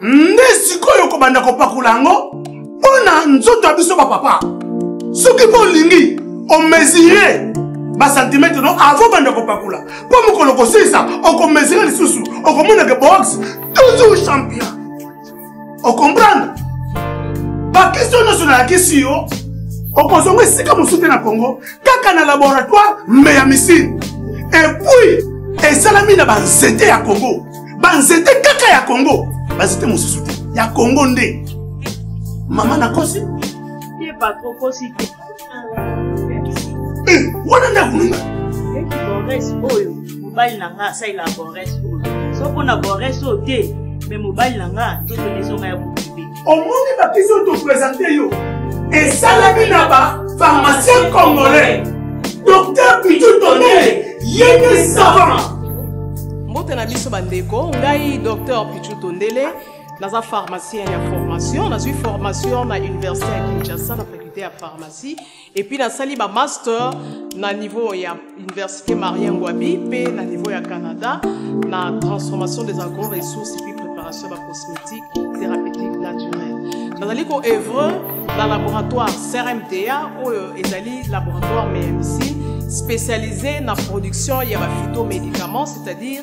nde sikoyo kobanda kopakola yango mpo na nzoto ya biso bapapa soki mpo olingi omesire basantimetre no avant banda kopakola mpo mokolo kosilisa okomesire lisusu okomonaka box toujours champion okomprendre bakisi oyo nyonso nalakisi yo okozonga esika mosusu te na congo kaka na laboratoire mbe ya misine epuis esalami na banzete ya congo banzete kaka ya congo banzete mosusu te ya congo nde mama nakosi eh, wana nde akununga bores oyo mobali na nga asalela bores oyo soko na bores oyo te me mobali na nga nzoto ezonga ya bokibe omoni bakisi oyo topresente yo esalami na bapharmacien congolais docteur bitu tonele yende savant mbote na biso bandeko ngai docteur pichu tondele naza pharmacien ya formation nazwi formation na université ya kinshasa na faculté ya pharmacie Et puis nasali ba master na niveau ya université Marien Ngouabi mpe na niveau ya Canada na transformation des agro ressources et puis préparation ya cosmétique thérapeutique naturelle. Nazali ko œuvre na laboratoire CRMTA oyo ezali laboratoire MMC spécialisé na production ya ba phytomédicaments c'est-à-dire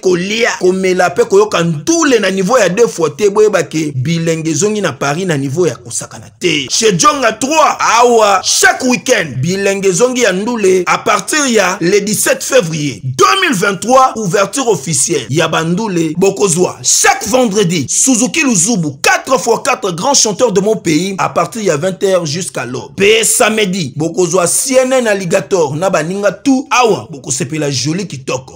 kolia komela mpe koyoka ntule na niveau ya deux fois te boyeba ke bilenge ezongi na paris na niveau ya kosakana te chez jonga 3 awa chaque week-end bilenge ezongi ya ndule à partir ya le 17 février 2023 ouverture officielle ya bandule bokozwa chaque vendredi suzuki luzubu 4 fois 4 grands chanteurs de mon pays à partir ya 20h jusqu'à l'aube mpe samedi bokozwa cnn alligator na baninga tout awa bokosepela joli kitoko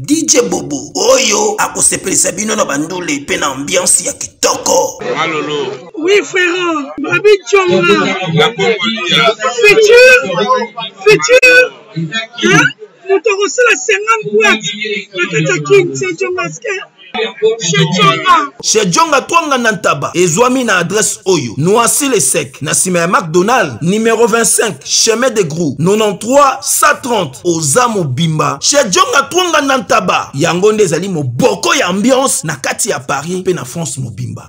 DJ Bobo oyo akosepelisa bino na bandule mpe na ambiance ya kitoko. Malolo. Oui frère, Babi Chonga. La Congolia. Futur, futur. Hein? Moto akosala 50 boîte na kati ya King Sergio Masquer. chez jonga twanga na ntaba ezwami na adresse oyo noisi le sec na nsima ya macdonald numero 25 chemin de grou 93 130 oza mobimba chez jonga twonga na ntaba yango nde ezali moboko ya ambiance na kati ya paris mpe na france mobimba